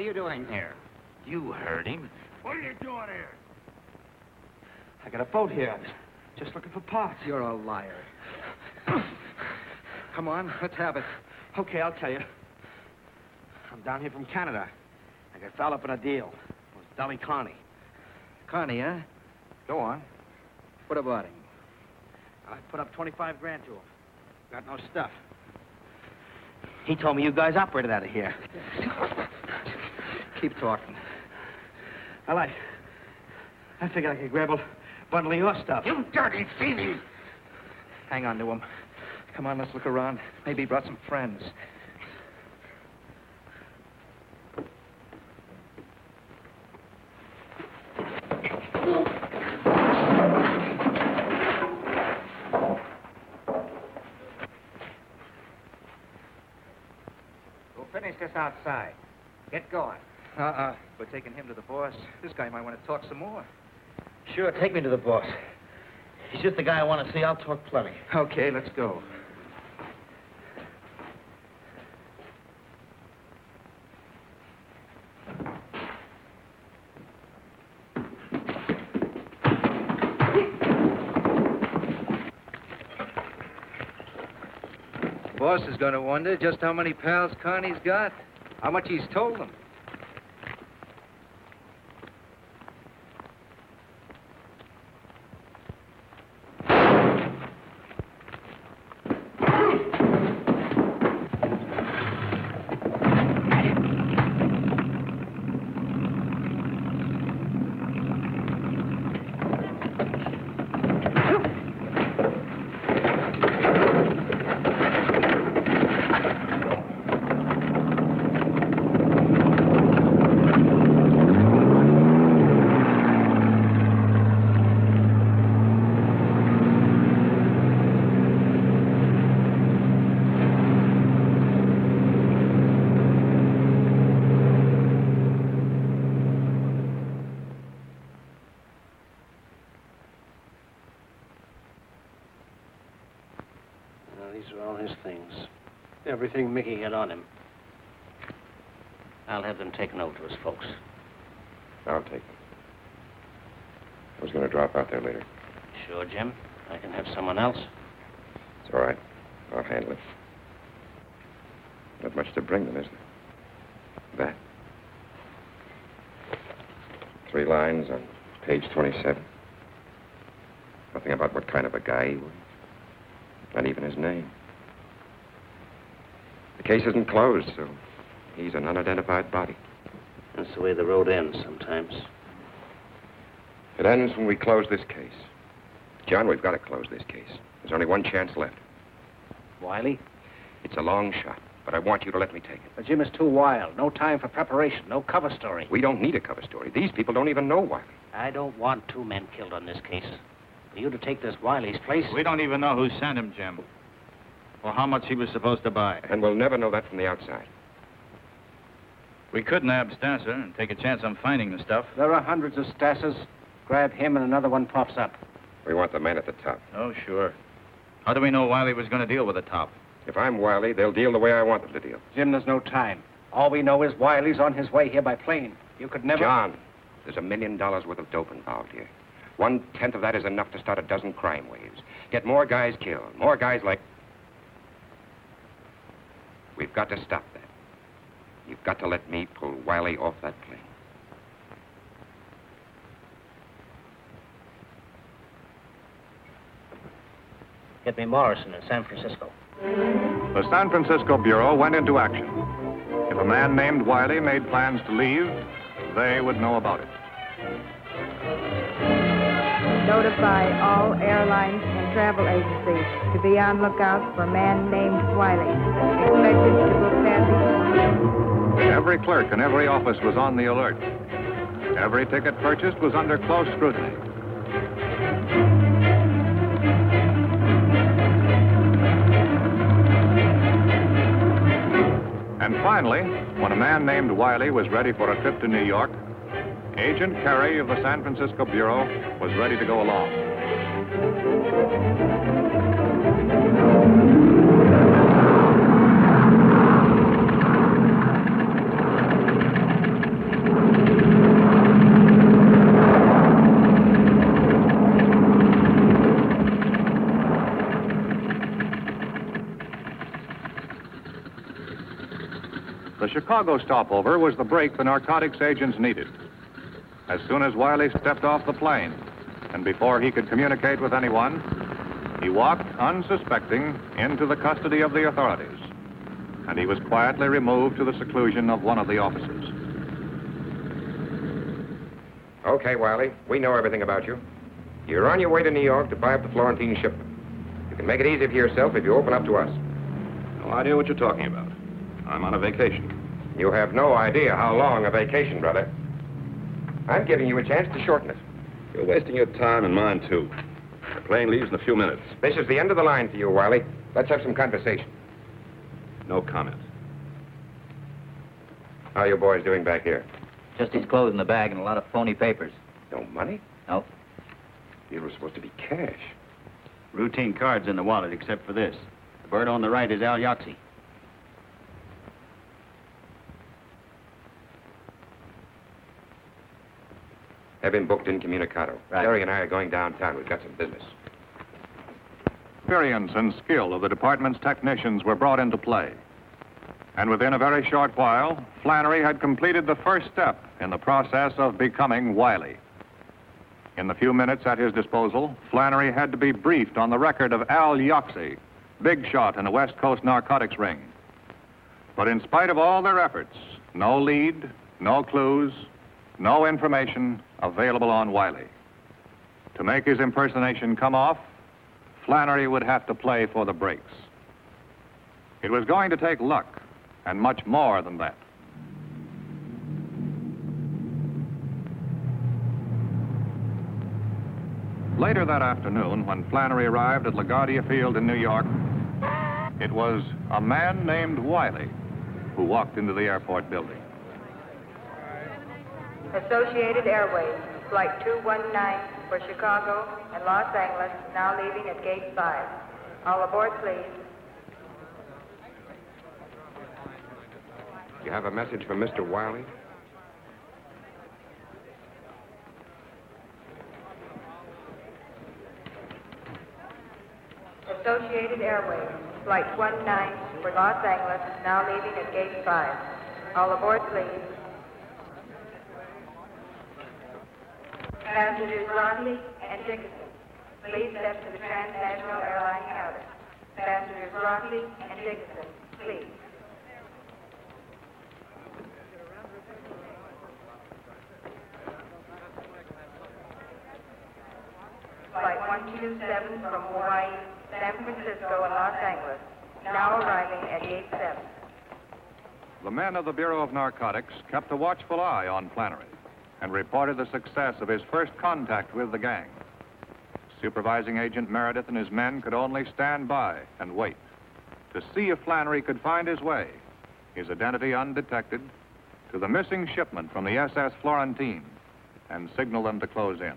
You doing here? You heard him. What are you doing here? I got a boat here. Just looking for parts. You're a liar. Come on, let's have it. Okay, I'll tell you. I'm down here from Canada. I got fouled up in a deal. It was Dolly Carney. Carney, huh? Go on. What about him? I put up 25 grand to him. Got no stuff. He told me you guys operated out of here. Keep talking. Well, I... I figured I could grab a bundle of your stuff. You dirty fiend! Hang on to him. Come on, let's look around. Maybe he brought some friends. We'll finish this outside. Get going. Uh-uh. We're taking him to the boss. This guy might want to talk some more. Sure, take me to the boss. He's just the guy I want to see. I'll talk plenty. Okay, let's go. Boss is going to wonder just how many pals Carney's got, how much he's told them. Now, these are all his things. Everything Mickey had on him. I'll have them taken over to his folks. I'll take them. I was going to drop out there later. Sure, Jim. I can have someone else. It's all right. I'll handle it. Not much to bring them, is there? That. Three lines on page 27. Nothing about what kind of a guy he was. Not even his name. The case isn't closed, so he's an unidentified body. That's the way the road ends sometimes. It ends when we close this case. John, we've got to close this case. There's only one chance left. Wiley? It's a long shot, but I want you to let me take it. But Jim is too wild. No time for preparation. No cover story. We don't need a cover story. These people don't even know Wiley. I don't want two men killed on this case. For you to take this Wiley's place... We don't even know who sent him, Jim. Or how much he was supposed to buy. And we'll never know that from the outside. We could nab Stasser and take a chance on finding the stuff. There are hundreds of Stassers. Grab him and another one pops up. We want the man at the top. Oh, sure. How do we know Wiley was going to deal with the top? If I'm Wiley, they'll deal the way I want them to deal. Jim, there's no time. All we know is Wiley's on his way here by plane. You could never... John, there's a million dollars worth of dope involved here. One tenth of that is enough to start a dozen crime waves. Get more guys killed. More guys like. We've got to stop that. You've got to let me pull Wiley off that plane. Get me Morrison in San Francisco. The San Francisco Bureau went into action. If a man named Wiley made plans to leave, they would know about it. Notify all airlines and travel agencies to be on lookout for a man named Wiley. Expected to book passage. Every clerk in every office was on the alert. Every ticket purchased was under close scrutiny. And finally, when a man named Wiley was ready for a trip to New York, Agent Carey of the San Francisco Bureau was ready to go along. Chicago stopover was the break the narcotics agents needed. As soon as Wiley stepped off the plane, and before he could communicate with anyone, He walked, unsuspecting, into the custody of the authorities, and he was quietly removed to the seclusion of one of the offices. Okay, Wiley, we know everything about you. You're on your way to New York to buy up the Florentine shipment. You can make it easy for yourself if you open up to us. No idea what you're talking about. I'm on a vacation. You have no idea how long a vacation, brother. I'm giving you a chance to shorten it. You're wasting your time and mine, too. The plane leaves in a few minutes. This is the end of the line for you, Wiley. Let's have some conversation. No comment. How are you boys doing back here? Just his clothes in the bag and a lot of phony papers. No money? No. These were supposed to be cash. Routine cards in the wallet, except for this. The bird on the right is Al Yoxie. Have been booked incommunicado. Right. Jerry and I are going downtown. We've got some business. Experience and skill of the department's technicians were brought into play. And within a very short while, Flannery had completed the first step in the process of becoming Wiley. In the few minutes at his disposal, Flannery had to be briefed on the record of Al Yoxie, big shot in a West Coast narcotics ring. But in spite of all their efforts, no lead, no clues, no information available on Wiley. To make his impersonation come off, Flannery would have to play for the breaks. It was going to take luck, and much more than that. Later that afternoon, when Flannery arrived at LaGuardia Field in New York, it was a man named Wiley who walked into the airport building. Associated Airways, Flight 219 for Chicago and Los Angeles, now leaving at Gate 5. All aboard, please. You have a message from Mr. Wiley? Associated Airways, Flight 19 for Los Angeles, now leaving at Gate 5. All aboard, please. Passengers Rodney and Dickinson, please step to the Transnational Airline counter. Passengers Rodney and Dickinson, please. Flight 127 from Hawaii, San Francisco, and Los Angeles, now arriving at Gate 7. The men of the Bureau of Narcotics kept a watchful eye on Flannery and reported the success of his first contact with the gang. Supervising Agent Meredith and his men could only stand by and wait to see if Flannery could find his way, his identity undetected, to the missing shipment from the SS Florentine and signal them to close in.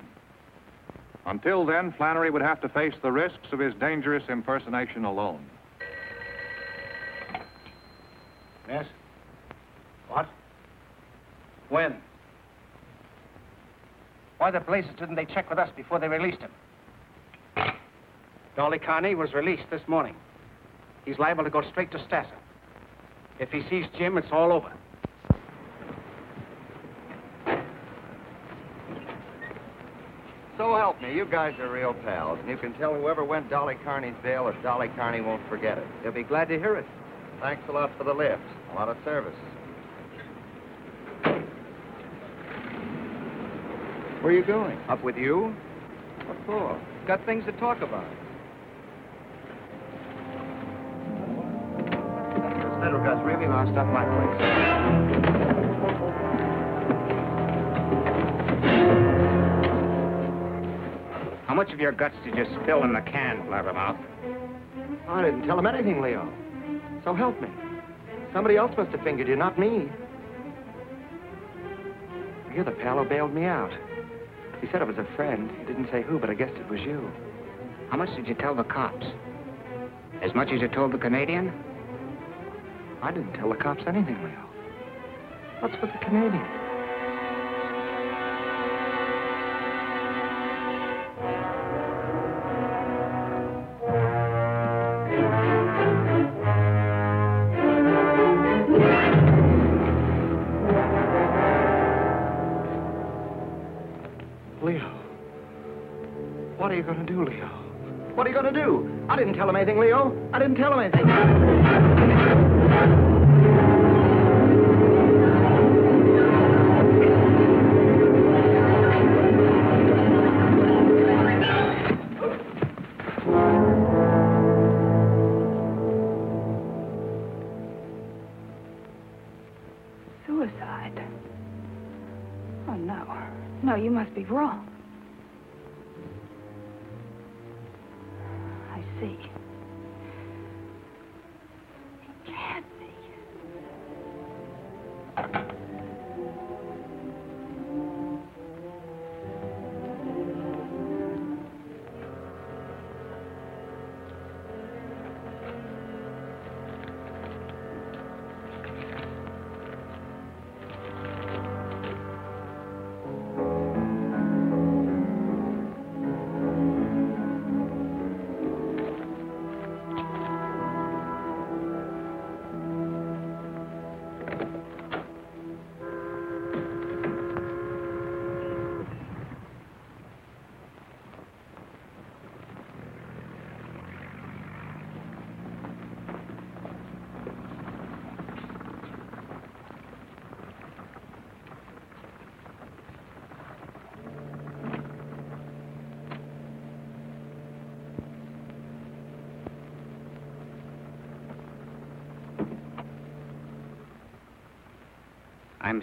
Until then, Flannery would have to face the risks of his dangerous impersonation alone. Yes? What? When? Why the blazes didn't they check with us before they released him? Dolly Carney was released this morning. He's liable to go straight to Stasser. If he sees Jim, it's all over. So help me, you guys are real pals, and you can tell whoever went Dolly Carney's bail that Dolly Carney won't forget it. They'll be glad to hear it. Thanks a lot for the lift. A lot of service. Where are you going? Up with you? What for? Got things to talk about. This little guy's really lost up my place. How much of your guts did you spill in the can, Blabbermouth? I didn't tell him anything, Leo. So help me. Somebody else must have fingered you, not me. You're the pal who bailed me out. He said it was a friend. He didn't say who, but I guessed it was you. How much did you tell the cops? As much as you told the Canadian? I didn't tell the cops anything, Leo. What's with the Canadian? What are you going to do, Leo? What are you going to do? I didn't tell him anything, Leo. I didn't tell him anything.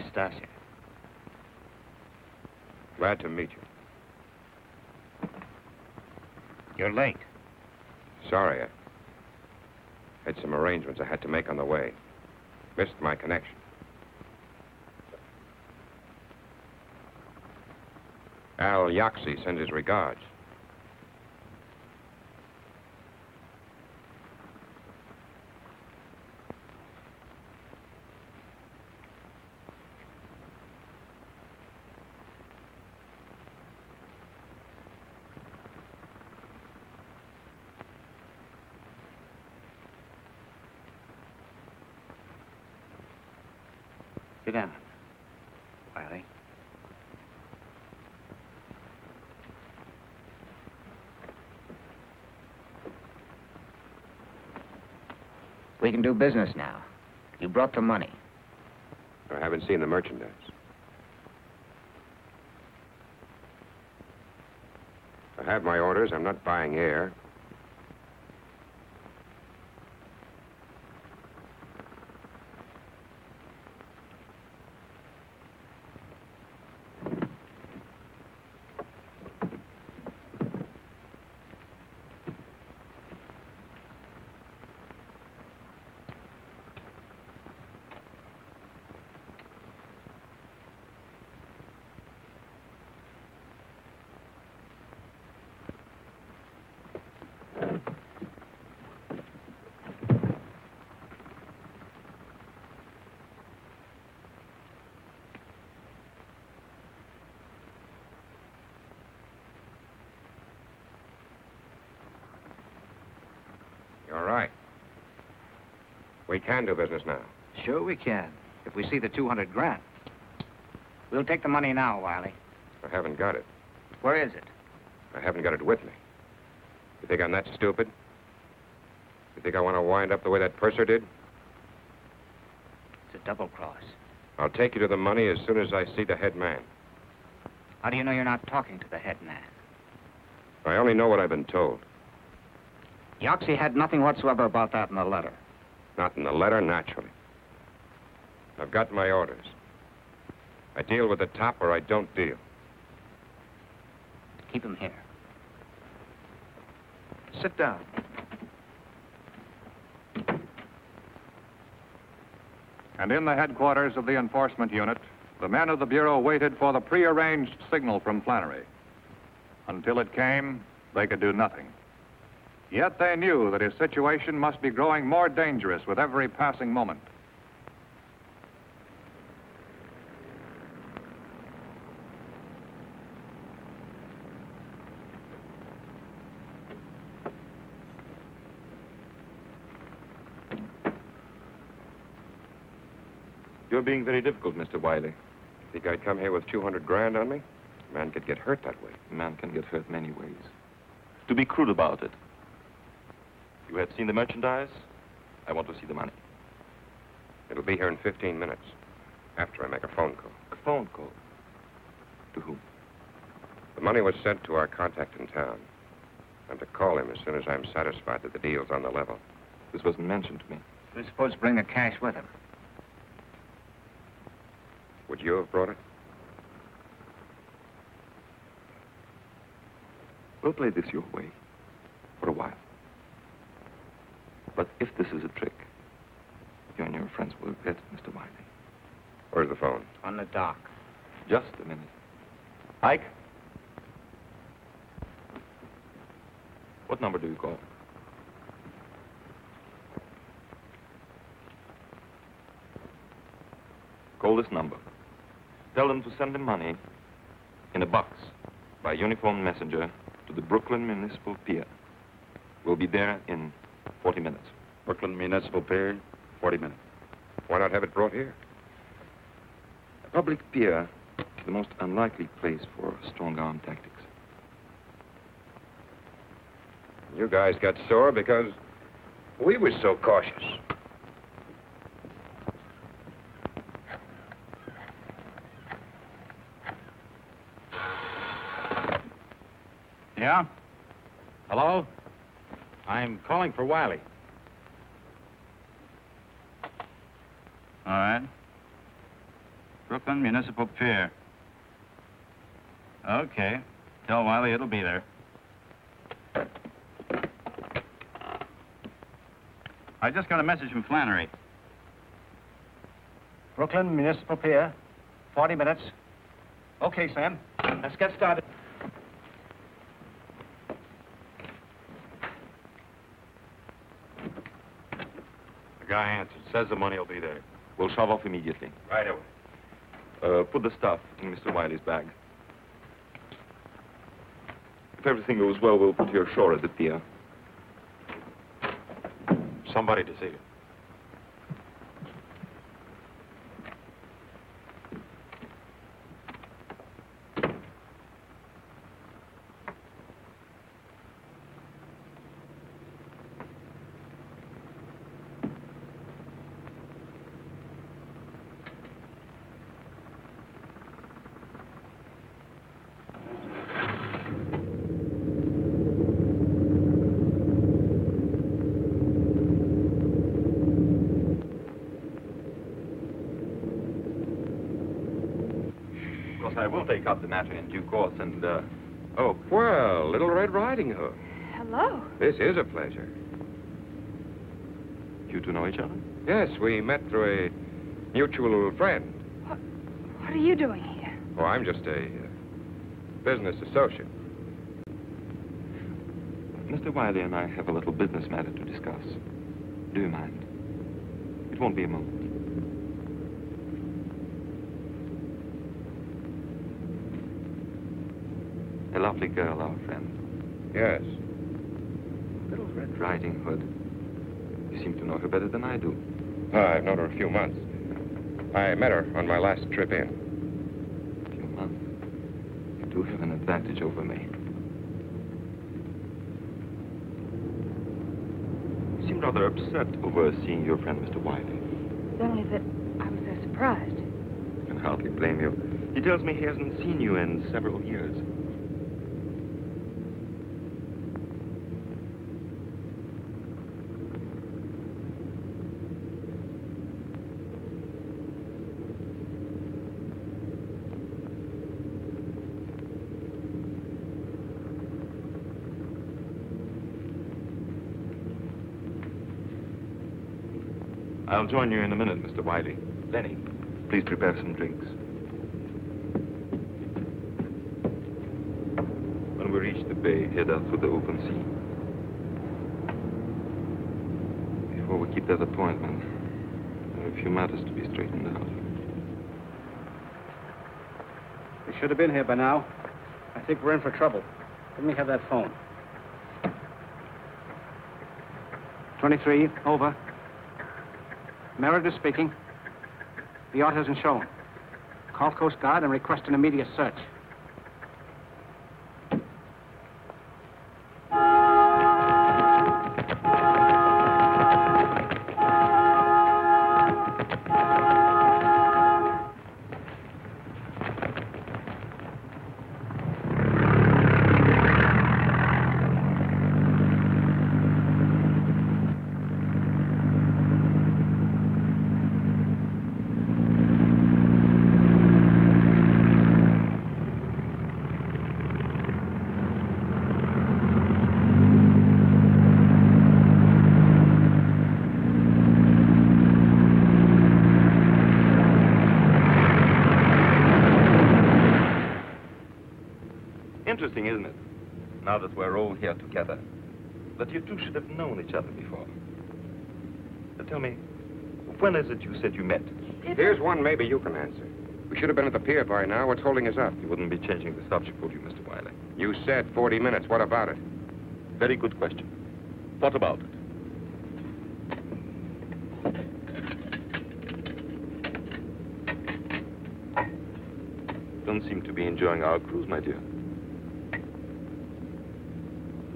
I'm. Glad to meet you. You're late. Sorry, I had some arrangements I had to make on the way. Missed my connection. Al Yoxie sends his regards. Sit down. We can do business now. You brought the money. I haven't seen the merchandise. I have my orders. I'm not buying air. You're right. We can do business now. Sure we can, if we see the 200 grand. We'll take the money now, Wiley. I haven't got it. Where is it? I haven't got it with me. You think I'm that stupid? You think I want to wind up the way that purser did? It's a double cross. I'll take you to the money as soon as I see the head man. How do you know you're not talking to the head man? I only know what I've been told. Yoxie had nothing whatsoever about that in the letter. Not in the letter, naturally. I've got my orders. I deal with the top or I don't deal. Keep him here. Sit down. And in the headquarters of the enforcement unit, the men of the Bureau waited for the prearranged signal from Flannery. Until it came, they could do nothing. Yet they knew that his situation must be growing more dangerous with every passing moment. You're being very difficult, Mr. Wiley. Think I'd come here with 200 grand on me? A man could get hurt that way. A man can get hurt many ways. To be crude about it, You have seen the merchandise? I want to see the money. It'll be here in 15 minutes, after I make a phone call. A phone call? To whom? The money was sent to our contact in town. I'm to call him as soon as I'm satisfied that the deal's on the level. This wasn't mentioned to me. We're supposed to bring the cash with him. Would you have brought it? We'll play this your way. For a while. But if this is a trick, you and your friends will regret it, Mr. Wiley. Where's the phone? On the dock. Just a minute. Ike? What number do you call? Call this number. Tell them to send the money in a box by uniformed messenger to the Brooklyn Municipal Pier. We'll be there in 40 minutes. Brooklyn Municipal Pier, 40 minutes. Why not have it brought here? A public pier is the most unlikely place for strong arm tactics. You guys got sore because we were so cautious. Yeah? Hello? I'm calling for Wiley. All right. Brooklyn Municipal Pier. Okay. Tell Wiley it'll be there. I just got a message from Flannery. Brooklyn Municipal Pier. 40 minutes. Okay, Sam. Let's get started. The guy answered. Says the money will be there. We'll shove off immediately. Right away. Uh, put the stuff in Mr. Wiley's bag. If everything goes well, we'll put you ashore at the pier. Somebody to see you. Of course, I will take up the matter in due course and, uh... Oh, Well, Little Red Riding Hood. Hello. This is a pleasure. you two know each other? Yes, we met through a mutual friend. What are you doing here? Oh, I'm just a uh, business associate. Mr. Wiley and I have a little business matter to discuss. Do you mind? It won't be a moment. A lovely girl, our friend. Yes. Little Red Riding Hood. You seem to know her better than I do. Uh, I've known her a few months. I met her on my last trip in. A few months. You do have an advantage over me. You seem rather upset over seeing your friend, Mr. Wiley. It's only that I was so surprised. I can hardly blame you. He tells me he hasn't seen you in several years. I'll join you in a minute, Mr. Wiley. Lenny, please prepare some drinks. When we reach the bay, head out to the open sea. Before we keep that appointment, there are a few matters to be straightened out. We should have been here by now. I think we're in for trouble. Let me have that phone. 23, over. Meredith speaking. The yacht hasn't shown. Call Coast Guard and request an immediate search. Now that we're all here together, that you two should have known each other before. Now tell me, when is it you said you met? Here's one maybe you can answer. We should have been at the pier by now. What's holding us up? You wouldn't be changing the subject, would you, Mr. Wiley? You said 40 minutes. What about it? Very good question. What about it? Don't seem to be enjoying our cruise, my dear.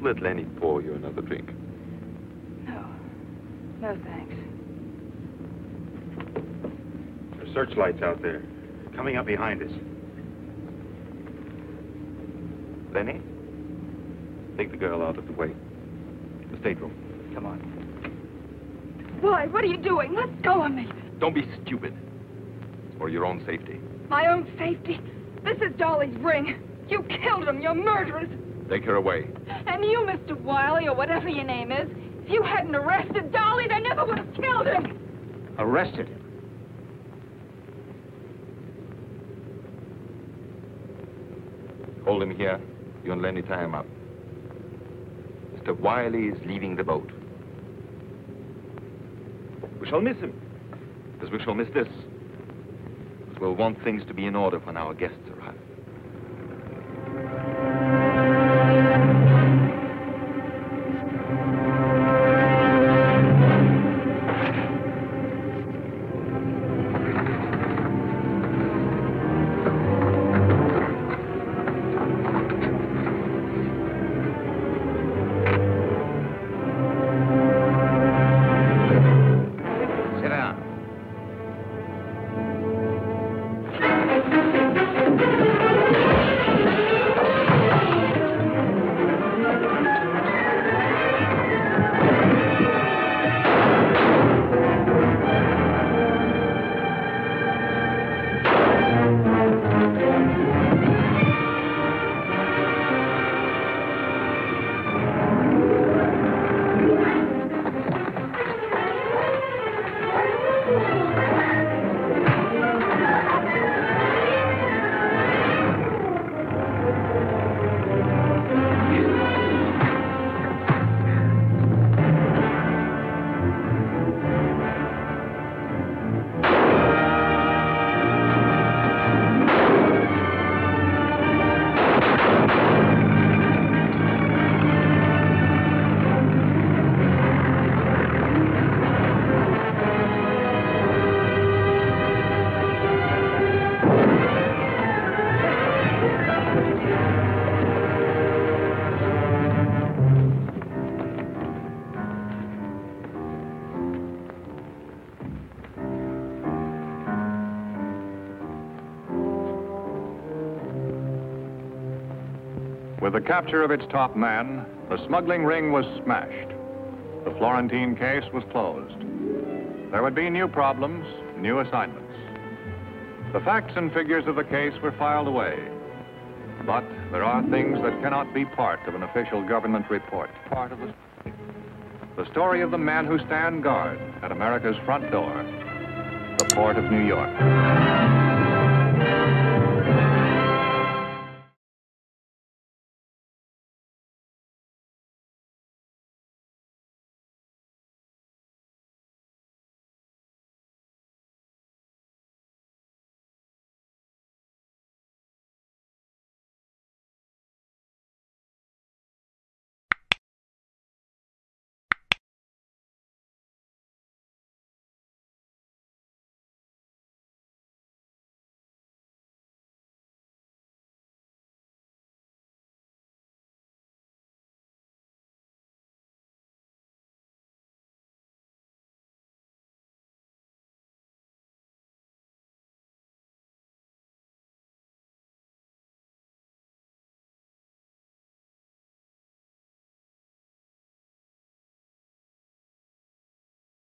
Let Lenny pour you another drink. No. No, thanks. There's searchlights out there, coming up behind us. Lenny, take the girl out of the way. The stateroom. Come on. Why? What are you doing? Let go of me. Don't be stupid. It's for your own safety. My own safety. This is Dolly's ring. You killed him. You're murderers. Take her away. And you, Mr. Wiley, or whatever your name is, if you hadn't arrested Dolly, they never would have killed him. Arrested him? Hold him here. You and Lenny tie him up. Mr. Wiley is leaving the boat. We shall miss him, as we shall miss this. But we'll want things to be in order when our guests arrive. With the capture of its top man, the smuggling ring was smashed. The Florentine case was closed. There would be new problems, new assignments. The facts and figures of the case were filed away. But there are things that cannot be part of an official government report. Part of the the story of the men who stand guard at America's front door, the port of New York.